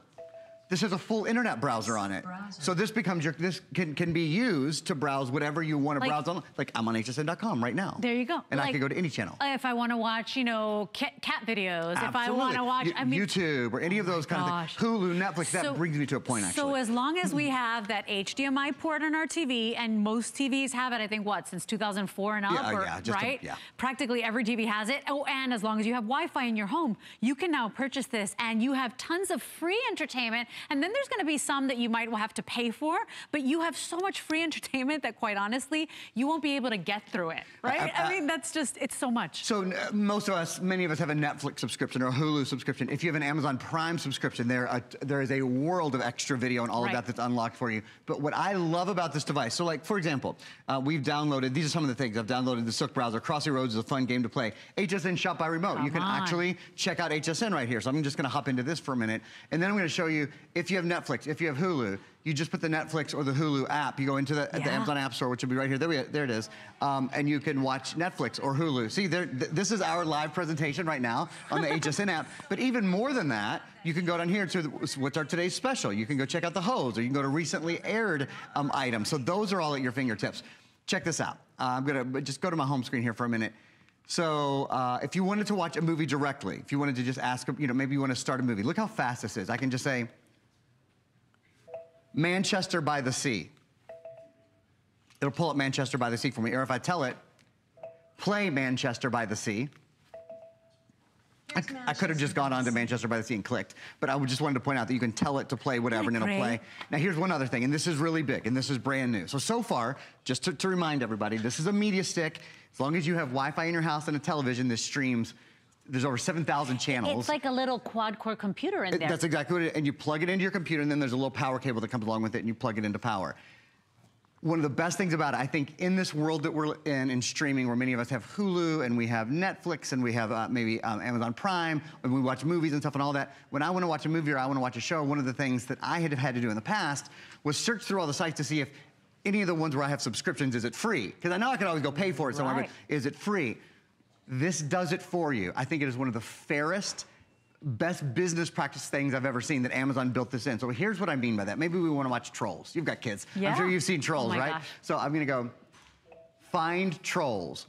This has a full internet browser on it. So this becomes your, this can, can be used to browse whatever you want to Like- browse on. Like I'm on hsn.com right now. There you go. And I can go to any channel. Uh, if I want to watch, you know, cat, cat videos, if I Absolutely. want to watch, Y- I mean, YouTube or any of Oh those kind of things. Hulu, Netflix, that brings me to a point actually. So as long as we have that HDMI port on our TV, and most TVs have it, I think what since 2004 and up, Yeah, or, yeah, just a- right? yeah. Practically every TV has it. Oh, and as long as you have Wi-Fi in your home, you can now purchase this, and you have tons of free entertainment. And then there's going to be some that you might have to pay for, but you have so much free entertainment that, quite honestly, you won't be able to get through it, right? I- I mean, that's just it's so much. So uh, most of us, many of us have a Netflix subscription or a Hulu subscription. If you have an Amazon Prime subscription, there, uh, there is a world of extra video and all Right. of that that's unlocked for you. But what I love about this device, so like for example, uh, we've downloaded, these are some of the things, I've downloaded the Silk browser, Crossy Roads is a fun game to play. HSN Shop by Remote, you can on. actually check out HSN right here. So I'm just gonna hop into this for a minute. And then I'm gonna show you, if you have Netflix, if you have Hulu, you just put the Netflix or the Hulu app, you go into the, the Amazon App Store, which will be right here, there, we, there it is, um, and you can watch Netflix or Hulu. See, there, th- this is our live presentation right now on the HSN app. But even more than that, you can go down here to the, what's our today's special. You can go check out the hose, or you can go to recently aired um, items. So those are all at your fingertips. Check this out. Uh, I'm gonna just go to my home screen here for a minute. So uh, if you wanted to watch a movie directly, if you wanted to just ask, you know, maybe you want to start a movie. Look how fast this is. I can just say, Manchester by the Sea. It'll pull up Manchester by the Sea for me. Or if I tell it, play Manchester by the Sea. I, I could have just gone on to Manchester by the Sea and clicked, but I just wanted to point out that you can tell it to play whatever and it'll great? play. Now here's one other thing, and this is really big, and this is brand new. So, so far, just to, to remind everybody, this is a media stick. As long as you have Wi-Fi in your house and a television, this streams. There's over 7,000 channels. It's like a little quad-core computer in there. That's exactly what it is. And you plug it into your computer, and then there's a little power cable that comes along with it, and you plug it into power. One of the best things about it, I think, in this world that we're in, in streaming, where many of us have Hulu, and we have Netflix, and we have uh, maybe um, Amazon Prime, and we watch movies and stuff and all that. When I want to watch a movie or I want to watch a show, one of the things that I had had to do in the past was search through all the sites to see if any of the ones where I have subscriptions, is it free? Because I know I could always go pay for it somewhere, Right. but is it free? This does it for you. I think it is one of the fairest, best business practice things I've ever seen that Amazon built this in. So here's what I mean by that. Maybe we want to watch Trolls. You've got kids. I'm sure you've seen Oh Trolls, my right? gosh. So I'm going to go find Trolls.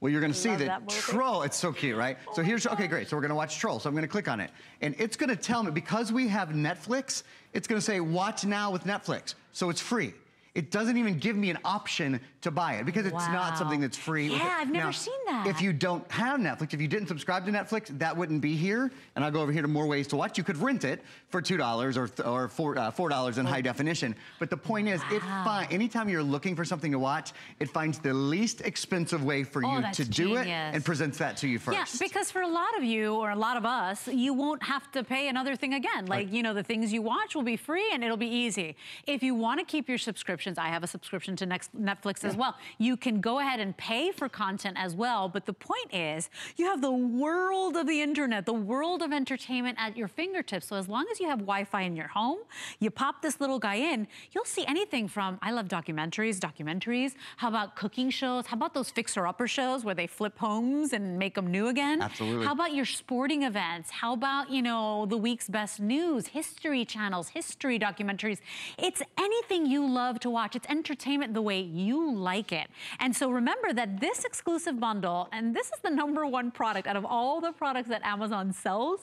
Well, you're going to see that, that. Troll, it's so cute, right? So here's, okay, great. So we're going to watch Troll. So I'm going to click on it. And it's going to tell me, because we have Netflix, it's going to say watch now with Netflix. So it's free. It doesn't even give me an option to buy it because it's Wow. not something that's free. Yeah. I've never Now, seen that. If you don't have Netflix, if you didn't subscribe to Netflix, that wouldn't be here. And I'll go over here to more ways to watch. You could rent it for $2 or, or four, uh, $4 in high definition. But the point is, it fi- anytime you're looking for something to watch, it finds the least expensive way for Oh, you to do it and presents that to you first. Yeah, because for a lot of you or a lot of us, you won't have to pay another thing again. Like, you know, the things you watch will be free and it'll be easy. If you want to keep your subscriptions, I have a subscription to next Netflix as well. You can go ahead and pay for content as well. But the point is, you have the world of the internet, the world of entertainment at your fingertips. So as long as you have Wi-Fi in your home, you pop this little guy in, you'll see anything from, I love documentaries, documentaries. How about cooking shows? How about those fixer-upper shows where they flip homes and make them new again? Absolutely. How about your sporting events? How about, you know, the week's best news, history channels, history documentaries? It's anything you love to watch. It's entertainment the way you like it. And so remember that this exclusive bundle, and this is the number one product out of all the products that Amazon sells,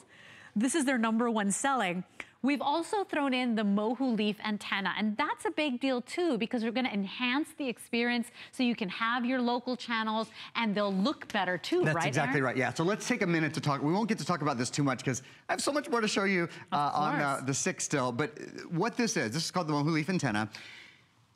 this is their number one selling. We've also thrown in the Mohu Leaf antenna, and that's a big deal too because we're going to enhance the experience so you can have your local channels and they'll look better too, That's right? exactly Aaron? right. Yeah. So let's take a minute to talk. We won't get to talk about this too much because I have so much more to show you uh, on uh, the six still. But uh, what this is, this is called the Mohu Leaf antenna.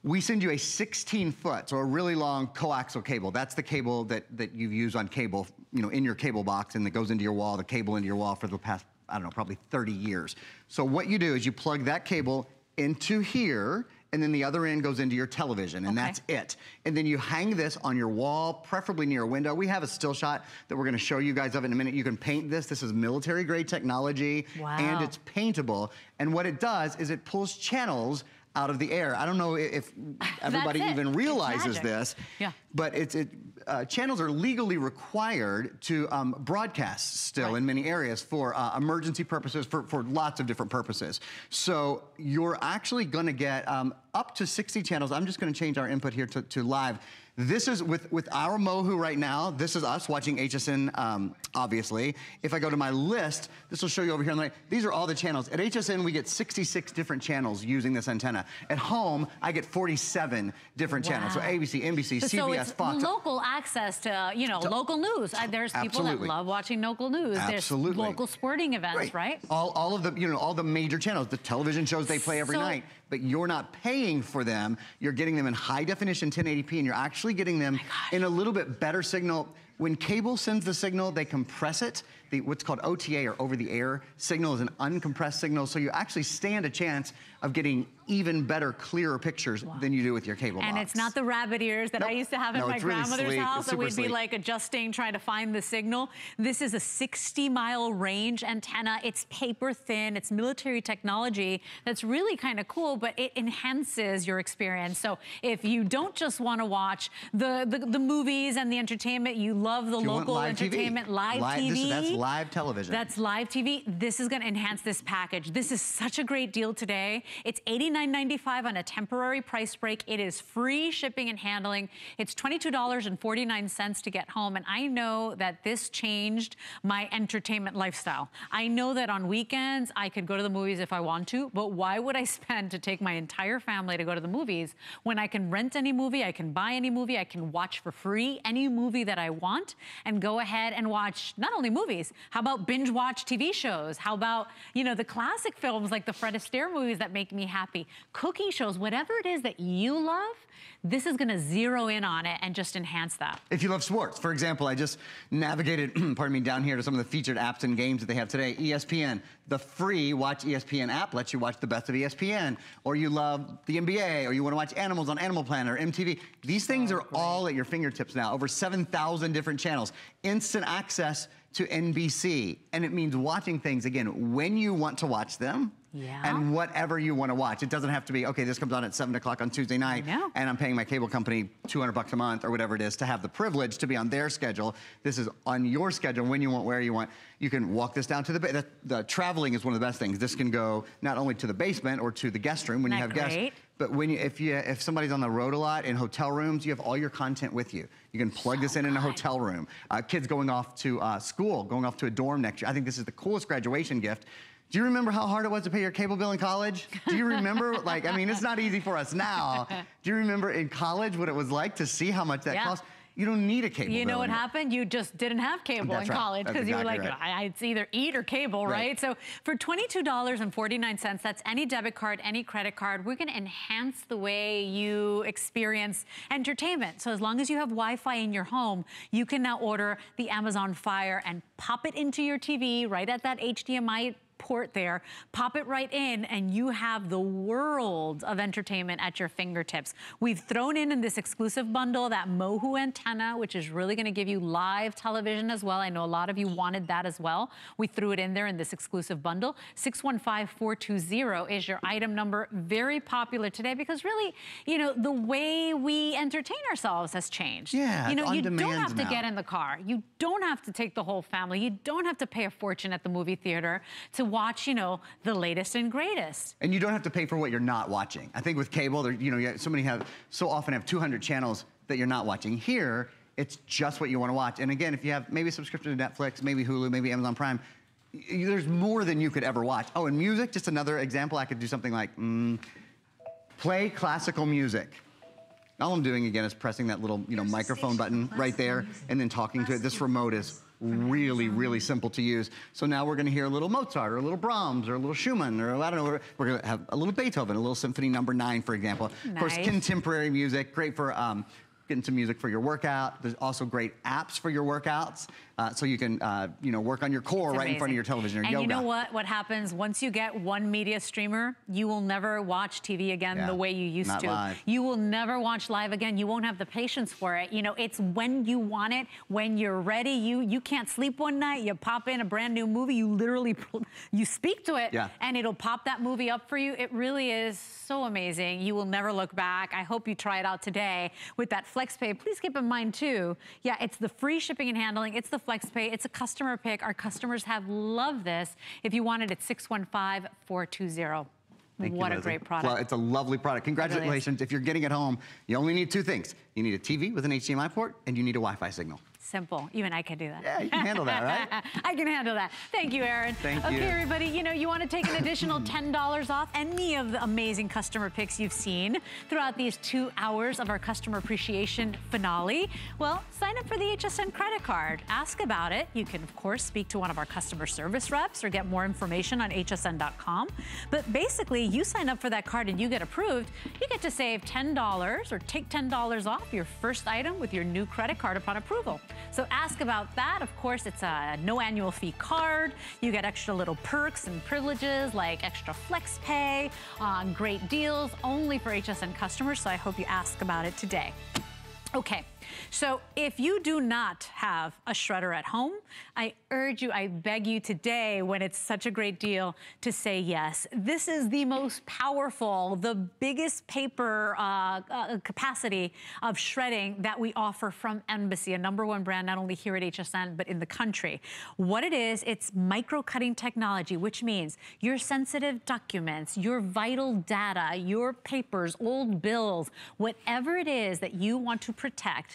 We send you a 16 foot, so a really long coaxial cable. That's the cable that, that you've used on cable, you know, in your cable box and that goes into your wall, the cable into your wall for the past, I don't know, probably 30 years. So what you do is you plug that cable into here and then the other end goes into your television and Okay. that's it. And then you hang this on your wall, preferably near a window. We have a still shot that we're gonna show you guys of in a minute. You can paint this. This is military grade technology Wow. and it's paintable. And what it does is it pulls channels out of the air. I don't know if everybody even realizes this, Yeah. but it's it, uh, channels are legally required to um, broadcast still Right. in many areas for uh, emergency purposes, for, for lots of different purposes. So you're actually going to get um, up to 60 channels. I'm just going to change our input here to, to live. This is with, with our Mohu right now. This is us watching HSN, um, obviously. If I go to my list, this will show you over here on the right. These are all the channels. At HSN, we get 66 different channels using this antenna. At home, I get 47 different channels. So ABC, NBC, So CBS, it's Fox. local access to, you know, local news. Uh, There's people Absolutely. that love watching local news. Absolutely. There's local sporting events, right? All, all of the, you know, all the major channels, the television shows they play every So- night, but you're not paying for them. You're getting them in high definition 1080p, and you're actually getting them oh in a little bit better signal. When cable sends the signal, they compress it. The, what's called OTA or over-the-air signal is an uncompressed signal, so you actually stand a chance of getting even better, clearer pictures than you do with your cable And box. it's not the rabbit ears that I used to have in No, my it's really grandmother's house that we'd super be like adjusting, trying to find the signal. This is a 60 mile range antenna. It's paper thin. It's military technology. That's really kind of cool, but it enhances your experience. So if you don't just want to watch the, the, the movies and the entertainment, you love the local live TV. entertainment, live, Live- TV. this that's live television. That's live TV. This is going to enhance this package. This is such a great deal today. It's $89.95 on a temporary price break. It is free shipping and handling. It's $22.49 to get home. And I know that this changed my entertainment lifestyle. I know that on weekends I could go to the movies if I want to, but why would I spend to take my entire family to go to the movies when I can rent any movie, I can buy any movie, I can watch for free any movie that I want and go ahead and watch not only movies, how about binge watch TV shows? How about, you know, the classic films like the Fred Astaire movies that make me happy, cooking shows, whatever it is that you love, this is gonna zero in on it and just enhance that. If you love sports, for example, I just navigated, pardon me, down here to some of the featured apps and games that they have today. ESPN, the free Watch ESPN app lets you watch the best of ESPN, or you love the NBA, or you want to watch animals on Animal Planet or MTV. These things oh, are all at your fingertips now. Over 7,000 different channels, instant access to NBC, and it means watching things again when you want to watch them. Yeah. And whatever you want to watch. It doesn't have to be, okay, this comes on at 7 o'clock on Tuesday night, and I'm paying my cable company 200 bucks a month or whatever it is to have the privilege to be on their schedule. This is on your schedule when you want, where you want. You can walk this down to the, the, the traveling is one of the best things. This can go not only to the basement or to the guest room when you have that guests, but when you, if you, if somebody's on the road a lot in hotel rooms, you have all your content with you. You can plug this in in a hotel room. Uh, kids going off to uh, school, going off to a dorm next year. I think this is the coolest graduation gift. Do you remember how hard it was to pay your cable bill in college? Do you remember, like, I mean, it's not easy for us now. Do you remember in college what it was like to see how much that Yeah. cost? You don't need a cable You know what anymore. happened? You just didn't have cable That's in right. college because you were like, right. I, it's either eat or cable, right? Right. So for $22.49, that's any debit card, any credit card, we're going to enhance the way you experience entertainment. So as long as you have Wi-Fi in your home, you can now order the Amazon Fire and pop it into your TV right at that HDMI port there, pop it right in, and you have the world of entertainment at your fingertips. We've thrown in in this exclusive bundle that Mohu antenna, which is really gonna give you live television as well. I know a lot of you wanted that as well. We threw it in there in this exclusive bundle. 615420 is your item number. Very popular today because really, you know, the way we entertain ourselves has changed. Yeah, You know, you don't have to get in the car. You don't have to take the whole family. You don't have to pay a fortune at the movie theater to watch, you know, the latest and greatest. And you don't have to pay for what you're not watching. I think with cable, there, you know, you- so many have, so often have 200 channels that you're not watching. Here, it's just what you want to watch. And again, if you have maybe a subscription to Netflix, maybe Hulu, maybe Amazon Prime, there's more than you could ever watch. Oh, and music, just another example. I could do something like mm, play classical music. All I'm doing again is pressing that little, you know, microphone button right there and then talking to it. This remote is really, really simple to use. So now we're gonna hear a little Mozart or a little Brahms or a little Schumann or I don't know, we're, gonna have a little Beethoven, a little Symphony number nine, for example. Of course, contemporary music, great for um, getting some music for your workout. There's also great apps for your workouts. Uh, so you can, uh, you know, work on your core right in front of your television or and yoga. you know what? What happens once you get one media streamer, you will never watch TV again Yeah, the way you used to. live. You will never watch live again. You won't have the patience for it. You know, it's when you want it, when you're ready. You you can't sleep one night. You pop in a brand new movie. You literally you speak to it, Yeah. and it'll pop that movie up for you. It really is so amazing. You will never look back. I hope you try it out today with that FlexPay. Please keep in mind too, yeah, it's the free shipping and handling. It's the FlexPay. It's a customer pick. Our customers have loved this. If you want it, it's 615-420. Thank you, what a great product. Well, it's a lovely product. Congratulations. If you're getting it home, you only need two things. You need a TV with an HDMI port, and you need a Wi-Fi signal. Simple. Even I can do that. Yeah, you can handle that, right? I can handle that. Thank you, Aaron. Thank okay, you. everybody, you know, you want to take an additional $10 off any of the amazing customer picks you've seen throughout these two hours of our customer appreciation finale. Well, sign up for the HSN credit card. Ask about it. You can, of course, speak to one of our customer service reps or get more information on hsn.com. But basically, you sign up for that card and you get approved, you get to save $10 or take $10 off your first item with your new credit card upon approval. So ask about that. Of course, it's a no annual fee card. You get extra little perks and privileges like extra flex pay, uh, great deals only for HSN customers. So I hope you ask about it today. Okay, so if you do not have a shredder at home, I urge you, I beg you today, when it's such a great deal, to say yes. This is the most powerful, the biggest paper uh, uh, capacity of shredding that we offer from Embassy, a number one brand not only here at HSN, but in the country. What it is, it's micro cutting technology, which means your sensitive documents, your vital data, your papers, old bills, whatever it is that you want to protect,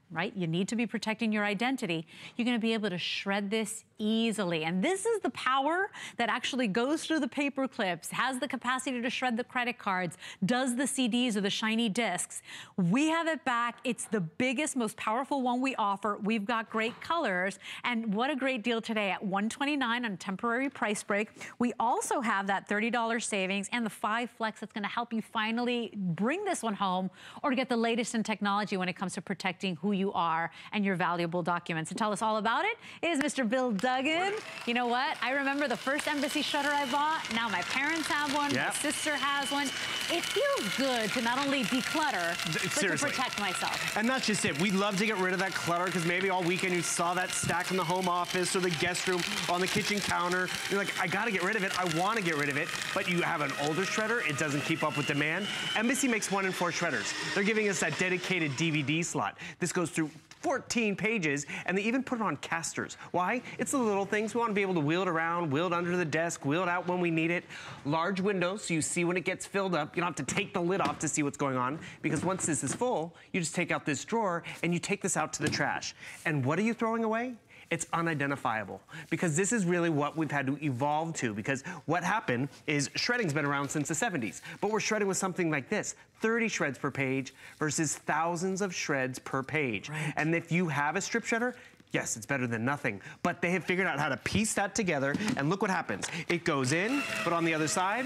right? You need to be protecting your identity. You're gonna be able to shred this easily. And this is the power that actually goes through the paper clips, has the capacity to shred the credit cards, does the CDs or the shiny discs. We have it back. It's the biggest, most powerful one we offer. We've got great colors. And what a great deal today at 129 on temporary price break. We also have that $30 savings and the five flex that's gonna help you finally bring this one home or get the latest in technology when it comes to protecting who you are and your valuable documents. To tell us all about it is Mr. Bill Duggan. You know what? I remember the first embassy shutter I bought. Now my parents have one. My sister has one. It feels good to not only declutter, but seriously. to protect myself. And that's just it. We'd love to get rid of that clutter because maybe all weekend you saw that stack in the home office or the guest room on the kitchen counter. You're like, I gotta get rid of it. I wanna get rid of it. But you have an older shredder, it doesn't keep up with demand. Embassy makes one in four shredders. They're giving us that dedicated DVD slot. This goes through 14 pages, and they even put it on casters. Why? It's the little things. We want to be able to wheel it around, wheel it under the desk, wheel it out when we need it. Large windows, so you see when it gets filled up. You don't have to take the lid off to see what's going on, because once this is full, you just take out this drawer, and you take this out to the trash. And what are you throwing away? It's unidentifiable because this is really what we've had to evolve to because what happened is shredding's been around since the 70s, but we're shredding with something like this, 30 shreds per page versus thousands of shreds per page. And if you have a strip shredder, Yes, it's better than nothing, but they have figured out how to piece that together, and look what happens. It goes in, but on the other side,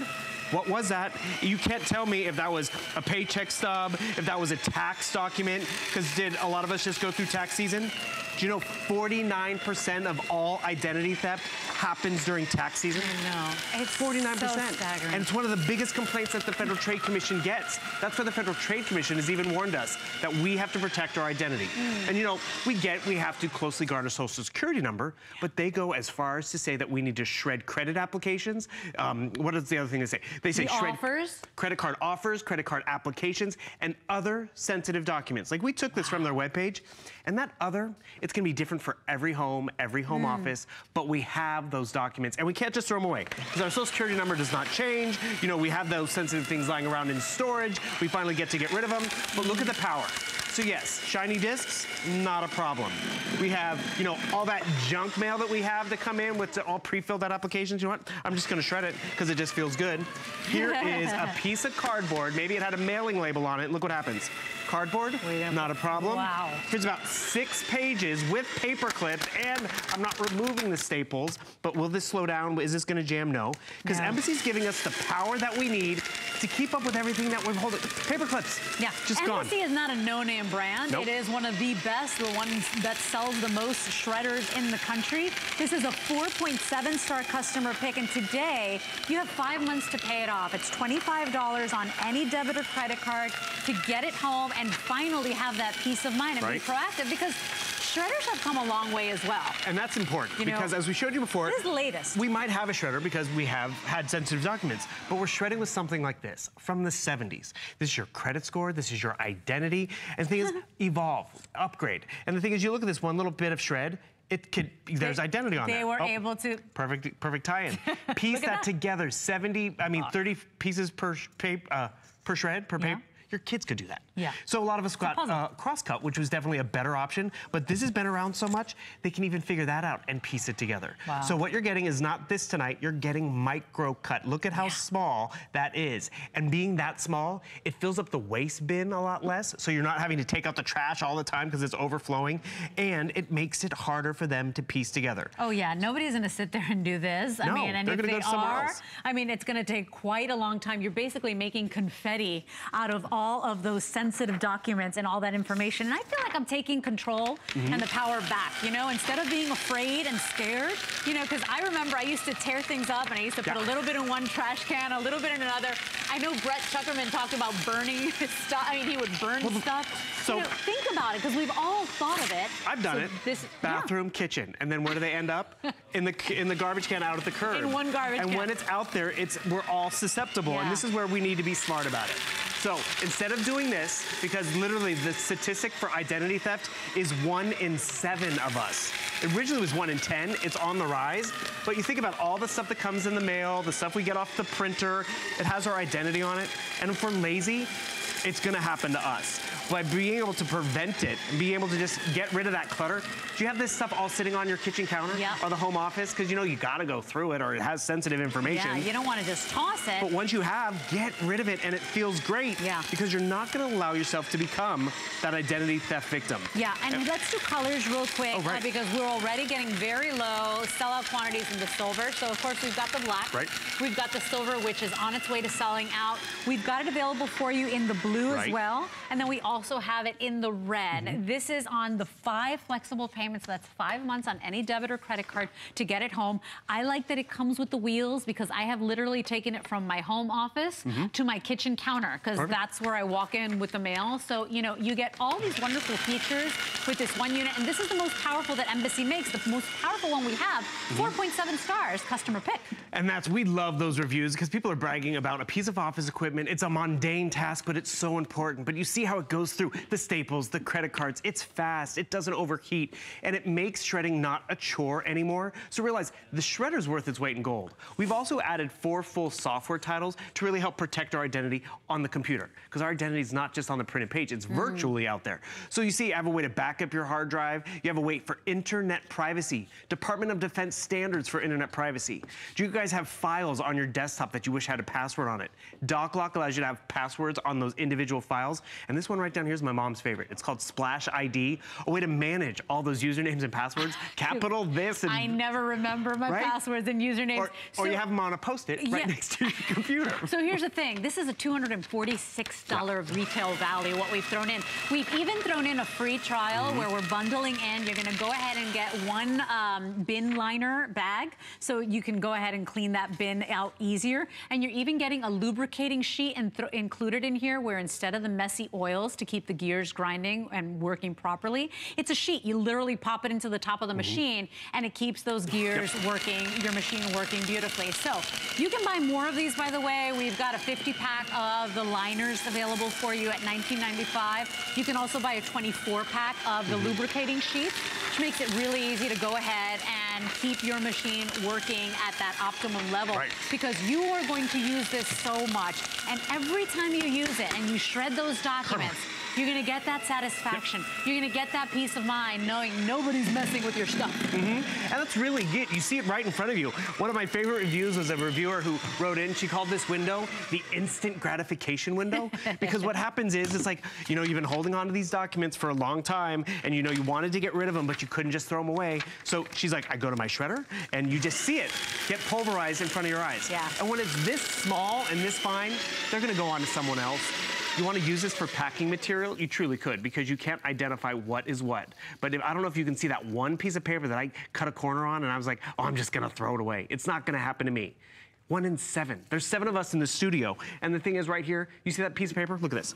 what was that? You can't tell me if that was a paycheck stub, if that was a tax document, because did a lot of us just go through tax season? Do you know 49% of all identity theft happens during tax season? No, It's 49%. so staggering. And it's one of the biggest complaints that the Federal Trade Commission gets. That's why the Federal Trade Commission has even warned us that we have to protect our identity. Mm. And you know, we get we have to closely guard our social security number, but they go as far as to say that we need to shred credit applications. Um, what is the other thing they say? They say The shred offers? credit card offers, credit card applications, and other sensitive documents. Like we took this from their webpage, and that other, it's gonna be different for every home, every home Hmm. office, but we have those documents, and we can't just throw them away, because our social security number does not change. You know, we have those sensitive things lying around in storage. We finally get to get rid of them, but look at the power. So yes, shiny discs, not a problem. We have, you know, all that junk mail that we have to come in with all pre-filled out applications. You know what? I'm just gonna shred it because it just feels good. Here is a piece of cardboard. Maybe it had a mailing label on it. Look what happens. Cardboard, not a problem. Wow. Here's about six pages with paper clips, and I'm not removing the staples, but will this slow down? Is this gonna jam? No. Because No. Embassy's giving us the power that we need to keep up with everything that we're holding. Paper clips, Yeah, just gone. Embassy is not a no-name brand. Nope. It is one of the best, the ones that sells the most shredders in the country. This is a 4.7 star customer pick, and today you have five months to pay it off. It's $25 on any debit or credit card to get it home and finally have that peace of mind and Right. be proactive because shredders have come a long way as well. And that's important You know, because as we showed you before, What is the latest? we might have a shredder because we have had sensitive documents, but we're shredding with something like this from the 70s. This is your credit score, this is your identity, and the thing is, evolve, upgrade. And the thing is, you look at this one little bit of shred, it could, there's They- identity on there. they were Oh, able to- Perfect, perfect tie-in. Piece that, that. together, 70, I mean, 30 pieces per, paper, uh, per shred, per Yeah. paper. Your kids could do that. Yeah. So a lot of us got uh, crosscut, which was definitely a better option, but this has been around so much, they can even figure that out and piece it together. Wow. So what you're getting is not this tonight, you're getting micro cut. Look at how Yeah. small that is. And being that small, it fills up the waste bin a lot less, so you're not having to take out the trash all the time because it's overflowing, and it makes it harder for them to piece together. Oh yeah, nobody's gonna sit there and do this. I mean, and if they are, else. I mean, it's gonna take quite a long time. You're basically making confetti out of all of those sensitive documents and all that information. And I feel like I'm taking control Mm-hmm. and the power back, you know, instead of being afraid and scared, you know, because I remember I used to tear things up and I used to put Yeah. a little bit in one trash can, a little bit in another. I know Brett Chuckerman talked about burning stuff. I mean, he would burn stuff. so- you know, think about it, because we've all thought of it. I've done So it. This yeah. Bathroom, kitchen, and then where do they end up? in the in the garbage can out at the curb. In one garbage and can. And when it's out there, it's we're all susceptible, and this is where we need to be smart about it. So instead of doing this, because literally the statistic for identity theft is one in seven of us. It originally was one in 10, it's on the rise. But you think about all the stuff that comes in the mail, the stuff we get off the printer, it has our identity on it. And if we're lazy, it's gonna happen to us. By being able to prevent it and being able to just get rid of that clutter, do you have this stuff all sitting on your kitchen counter Yeah. or the home office? Because you know you gotta go through it or it has sensitive information. Yeah, you don't want to just toss it. But once you have, get rid of it and it feels great. Yeah. Because you're not gonna allow yourself to become that identity theft victim. Yeah, and let's do colors real quick Oh, right. uh, because we're already getting very low sellout quantities in the silver. So of course we've got the black. Right. We've got the silver, which is on its way to selling out. We've got it available for you in the blue as Right. well. And then we also have it in the red. Mm-hmm. This is on the five flexible payments. So that's five months on any debit or credit card to get it home. I like that it comes with the wheels because I have literally taken it from my home office mm-hmm. to my kitchen counter because that's where I walk in with the mail. So, you know, you get all these wonderful features with this one unit. And this is the most powerful that Embassy makes, the most powerful one we have. Mm-hmm. 4.7 stars, customer pick. And that's, we love those reviews because people are bragging about a piece of office equipment. It's a mundane task, but it's so important. But you see how it goes through the staples, the credit cards. It's fast, it doesn't overheat, and it makes shredding not a chore anymore. So realize the shredder's worth its weight in gold. We've also added four full software titles to really help protect our identity on the computer. Because our identity is not just on the printed page, it's mm-hmm. virtually out there. So you see, I have a way to back up your hard drive. You have a way for internet privacy, Department of Defense standards for internet privacy. Do you guys have files on your desktop that you wish had a password on it? DocLock allows you to have passwords on those individual files. And this one right down here is my mom's favorite. It's called Splash ID, a way to manage all those usernames and passwords. Capital this and I never remember my Right? passwords and usernames. or, or you have them on a post-it right Yeah. next to your computer. So here's the thing. This is a $246 retail value, what we've thrown in. We've even thrown in a free trial Mm-hmm. where we're bundling in. You're going to go ahead and get one um, bin liner bag so you can go ahead and clean that bin out easier. And you're even getting a lubricating sheet included in here where instead of the messy oils to keep the gears grinding and working properly, it's a sheet. You literally pop it into the top of the mm-hmm. machine and it keeps those gears working, your machine working beautifully. So you can buy more of these, by the way. We've got a 50 pack of the liners available for you at $19.95. You can also buy a 24 pack of the mm-hmm. lubricating sheets, which makes it really easy to go ahead and keep your machine working at that optimum level Right. because you are going to use this so much. And every time you use it and you shred those documents, You're gonna get that satisfaction. Yep. You're gonna get that peace of mind knowing nobody's messing with your stuff. Mm -hmm. And that's really it. You see it right in front of you. One of my favorite reviews was a reviewer who wrote in, she called this window the instant gratification window. because what happens is, it's like, you know, you've been holding on to these documents for a long time and you know you wanted to get rid of them, but you couldn't just throw them away. So she's like, I go to my shredder and you just see it get pulverized in front of your eyes. Yeah. And when it's this small and this fine, they're gonna go on to someone else. You want to use this for packing material? You truly could because you can't identify what is what. But if, I don't know if you can see that one piece of paper that I cut a corner on and I was like, oh, I'm just going to throw it away. It's not going to happen to me. One in seven. There's seven of us in the studio. And the thing is right here, you see that piece of paper? Look at this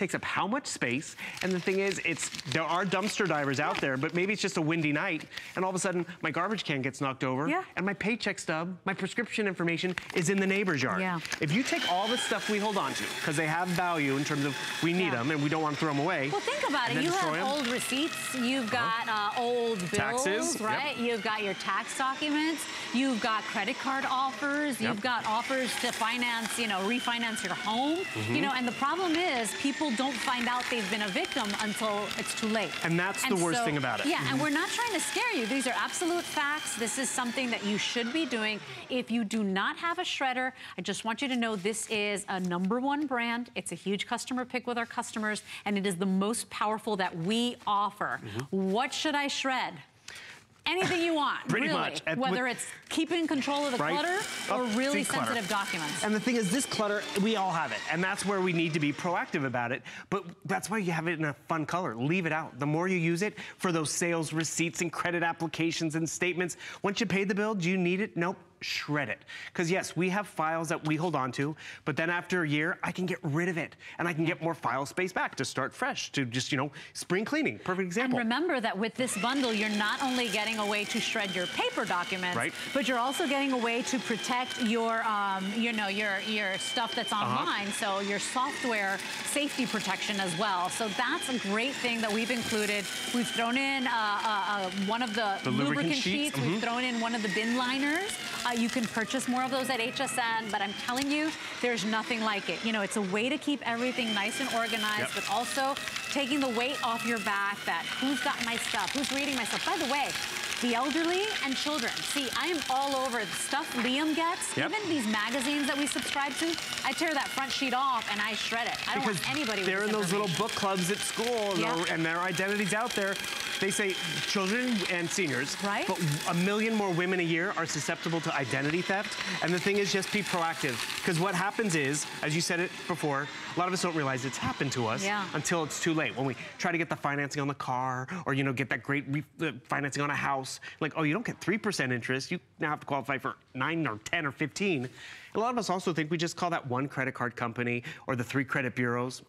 takes up how much space. And the thing is, it's there are dumpster divers out there, but maybe it's just a windy night, and all of a sudden my garbage can gets knocked over, yeah. and my paycheck stub, my prescription information is in the neighbor's yard. Yeah. If you take all the stuff we hold on to, because they have value in terms of we need yeah. them and we don't want to throw them away. Well, think about it. You have them. old receipts. You've got uh, old bills, Taxes, right? Yep. You've got your tax documents. You've got credit card offers. Yep. You've got offers to finance, you know, refinance your home. Mm -hmm. You know, and the problem is people don't find out they've been a victim until it's too late. And that's and the worst so, thing about it. Yeah, mm -hmm. and we're not trying to scare you. These are absolute facts. This is something that you should be doing. If you do not have a shredder, I just want you to know this is a number one brand. It's a huge customer pick with our customers, and it is the most powerful that we offer. Mm -hmm. What should I shred? Anything you want, Pretty really. much. Whether it's keeping control of the right? clutter oh, or oh, really sensitive documents. And the thing is, this clutter, we all have it. And that's where we need to be proactive about it. But that's why you have it in a fun color. Leave it out. The more you use it for those sales receipts and credit applications and statements, once you pay the bill, do you need it? Nope shred it. Because yes, we have files that we hold on to, but then after a year, I can get rid of it and I can get more file space back to start fresh, to just, you know, spring cleaning. Perfect example. And remember that with this bundle, you're not only getting a way to shred your paper documents, right. but you're also getting a way to protect your, um, you know, your, your stuff that's uh-huh. online. Uh -huh. So your software safety protection as well. So that's a great thing that we've included. We've thrown in uh, uh, uh one of the, the lubricant, lubricant, sheets. sheets. Mm -hmm. We've thrown in one of the bin liners. Uh, you can purchase more of those at HSN, but I'm telling you, there's nothing like it. You know, it's a way to keep everything nice and organized, yep. but also taking the weight off your back that who's got my stuff, who's reading my stuff. By the way, the elderly and children. See, I am all over the stuff Liam gets. Yep. Even these magazines that we subscribe to, I tear that front sheet off and I shred it. I don't because want anybody they're in those little book clubs at school yep. and their identity's out there. They say children and seniors, right? but a million more women a year are susceptible to identity theft. And the thing is just be proactive. Because what happens is, as you said it before, a lot of us don't realize it's happened to us yeah. until it's too late. When we try to get the financing on the car or, you know, get that great uh, financing on a house, like, oh, you don't get 3% interest. You now have to qualify for 9 or 10 or 15. A lot of us also think we just call that one credit card company or the three credit bureaus.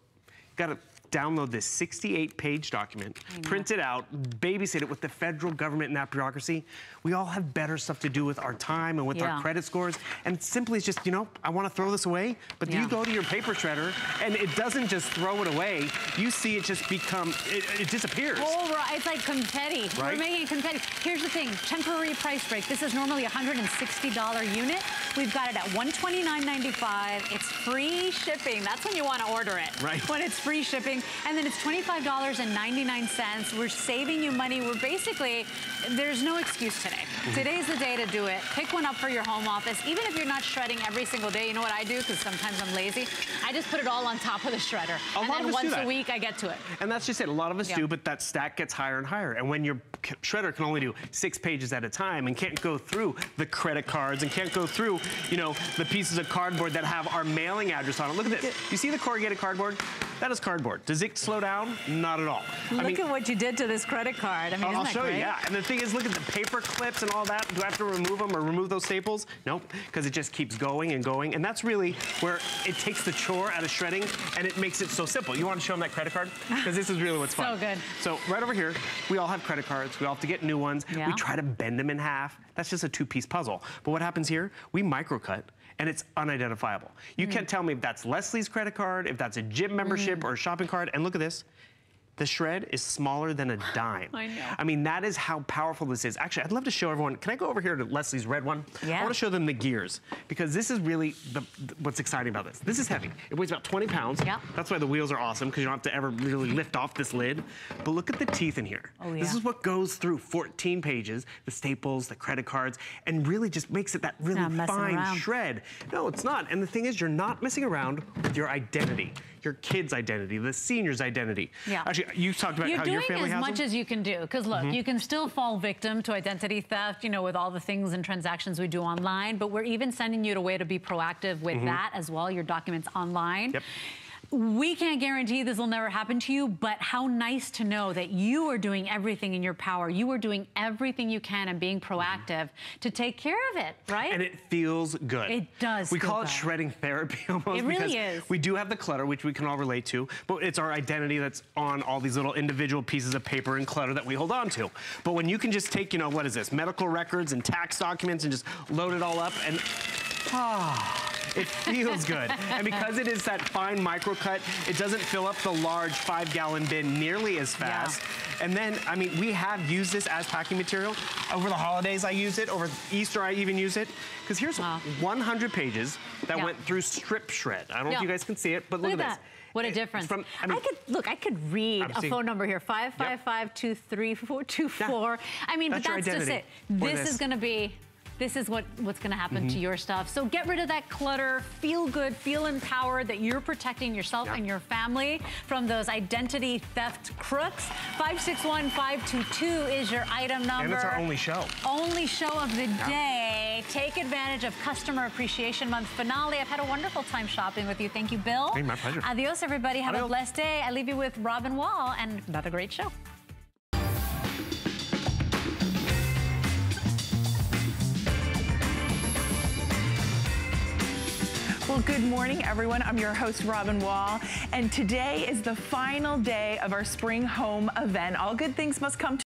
Got to download this 68-page document, print it out, babysit it with the federal government and that bureaucracy. We all have better stuff to do with our time and with yeah. our credit scores. And simply it's just, you know, I want to throw this away, but yeah. you go to your paper shredder and it doesn't just throw it away. You see it just become, it, it disappears. Oh, right. It's like confetti. Right? We're making confetti. Here's the thing, temporary price break. This is normally a $160 unit. We've got it at $129.95. It's free shipping. That's when you want to order it. Right. When it's free shipping. And then it's $25.99. We're saving you money. We're basically, there's no excuse today. Mm-hmm. Today's the day to do it. Pick one up for your home office. Even if you're not shredding every single day, you know what I do? Because sometimes I'm lazy. I just put it all on top of the shredder. A and then once do that. a week, I get to it. And that's just it. A lot of us yeah. do, but that stack gets higher and higher. And when your shredder can only do six pages at a time and can't go through the credit cards and can't go through, you know, the pieces of cardboard that have our mailing address on it. Look at this. You see the corrugated cardboard? That is cardboard. Does it slow down? Not at all. Look I mean, at what you did to this credit card. I mean, I'll show great? you, yeah. And the thing is, look at the paper clips and all that. Do I have to remove them or remove those staples? Nope, because it just keeps going and going. And that's really where it takes the chore out of shredding and it makes it so simple. You want to show them that credit card? Because this is really what's fun. so good. So right over here, we all have credit cards. We all have to get new ones. Yeah. We try to bend them in half. That's just a two-piece puzzle. But what happens here? We microcut and it's unidentifiable. You mm. can't tell me if that's Lesley's credit card, if that's a gym membership mm. or a shopping card. And look at this. The shred is smaller than a dime. I know. I mean, that is how powerful this is. Actually, I'd love to show everyone. Can I go over here to Lesley's red one? Yeah. I want to show them the gears because this is really the, what's exciting about this. This is heavy. It weighs about 20 pounds. Yeah. That's why the wheels are awesome because you don't have to ever really lift off this lid. But look at the teeth in here. Oh, yeah. This is what goes through 14 pages, the staples, the credit cards, and really just makes it that really fine around. shred. No, it's not. And the thing is, you're not messing around with your identity, your kid's identity, the senior's identity. Yeah. Actually, you talked about You're how doing your family as has much them. as you can do. Because look, mm-hmm. you can still fall victim to identity theft, you know, with all the things and transactions we do online. But we're even sending you a way to be proactive with mm-hmm. that as well, your documents online. Yep. We can't guarantee this will never happen to you, but how nice to know that you are doing everything in your power. You are doing everything you can and being proactive to take care of it, right? and it feels good. It does We call it shredding therapy almost. It really because is. We do have the clutter, which we can all relate to, but it's our identity that's on all these little individual pieces of paper and clutter that we hold on to. But when you can just take, you know, what is this, medical records and tax documents and just load it all up and Ah, it feels good. and because it is that fine micro cut, it doesn't fill up the large five gallon bin nearly as fast. And then, I mean, we have used this as packing material. Over the holidays, I used it. Over Easter, I even use it. Because here's Wow. 100 pages that Yeah. went through strip shred. I don't know if you guys can see it, but look, Look at this. that. What a difference. From, I, mean, I could look, I could read I'm a seeing- phone number here, 555-234-24. I mean, That's but that's just it. This, this. is gonna be this is what, what's gonna happen to mm-hmm. your stuff. So get rid of that clutter, feel good, feel empowered that you're protecting yourself Yeah. and your family from those identity theft crooks. 561-522 is your item number. and it's our only show. Only show of the day. Take advantage of Customer Appreciation Month finale. I've had a wonderful time shopping with you. Thank you, Bill. Hey, my pleasure. Adios, everybody. Have a blessed day. I leave you with Robin Wall and another great show. Well, good morning, everyone. I'm your host, Robin Wall, and today is the final day of our spring home event. All good things must come to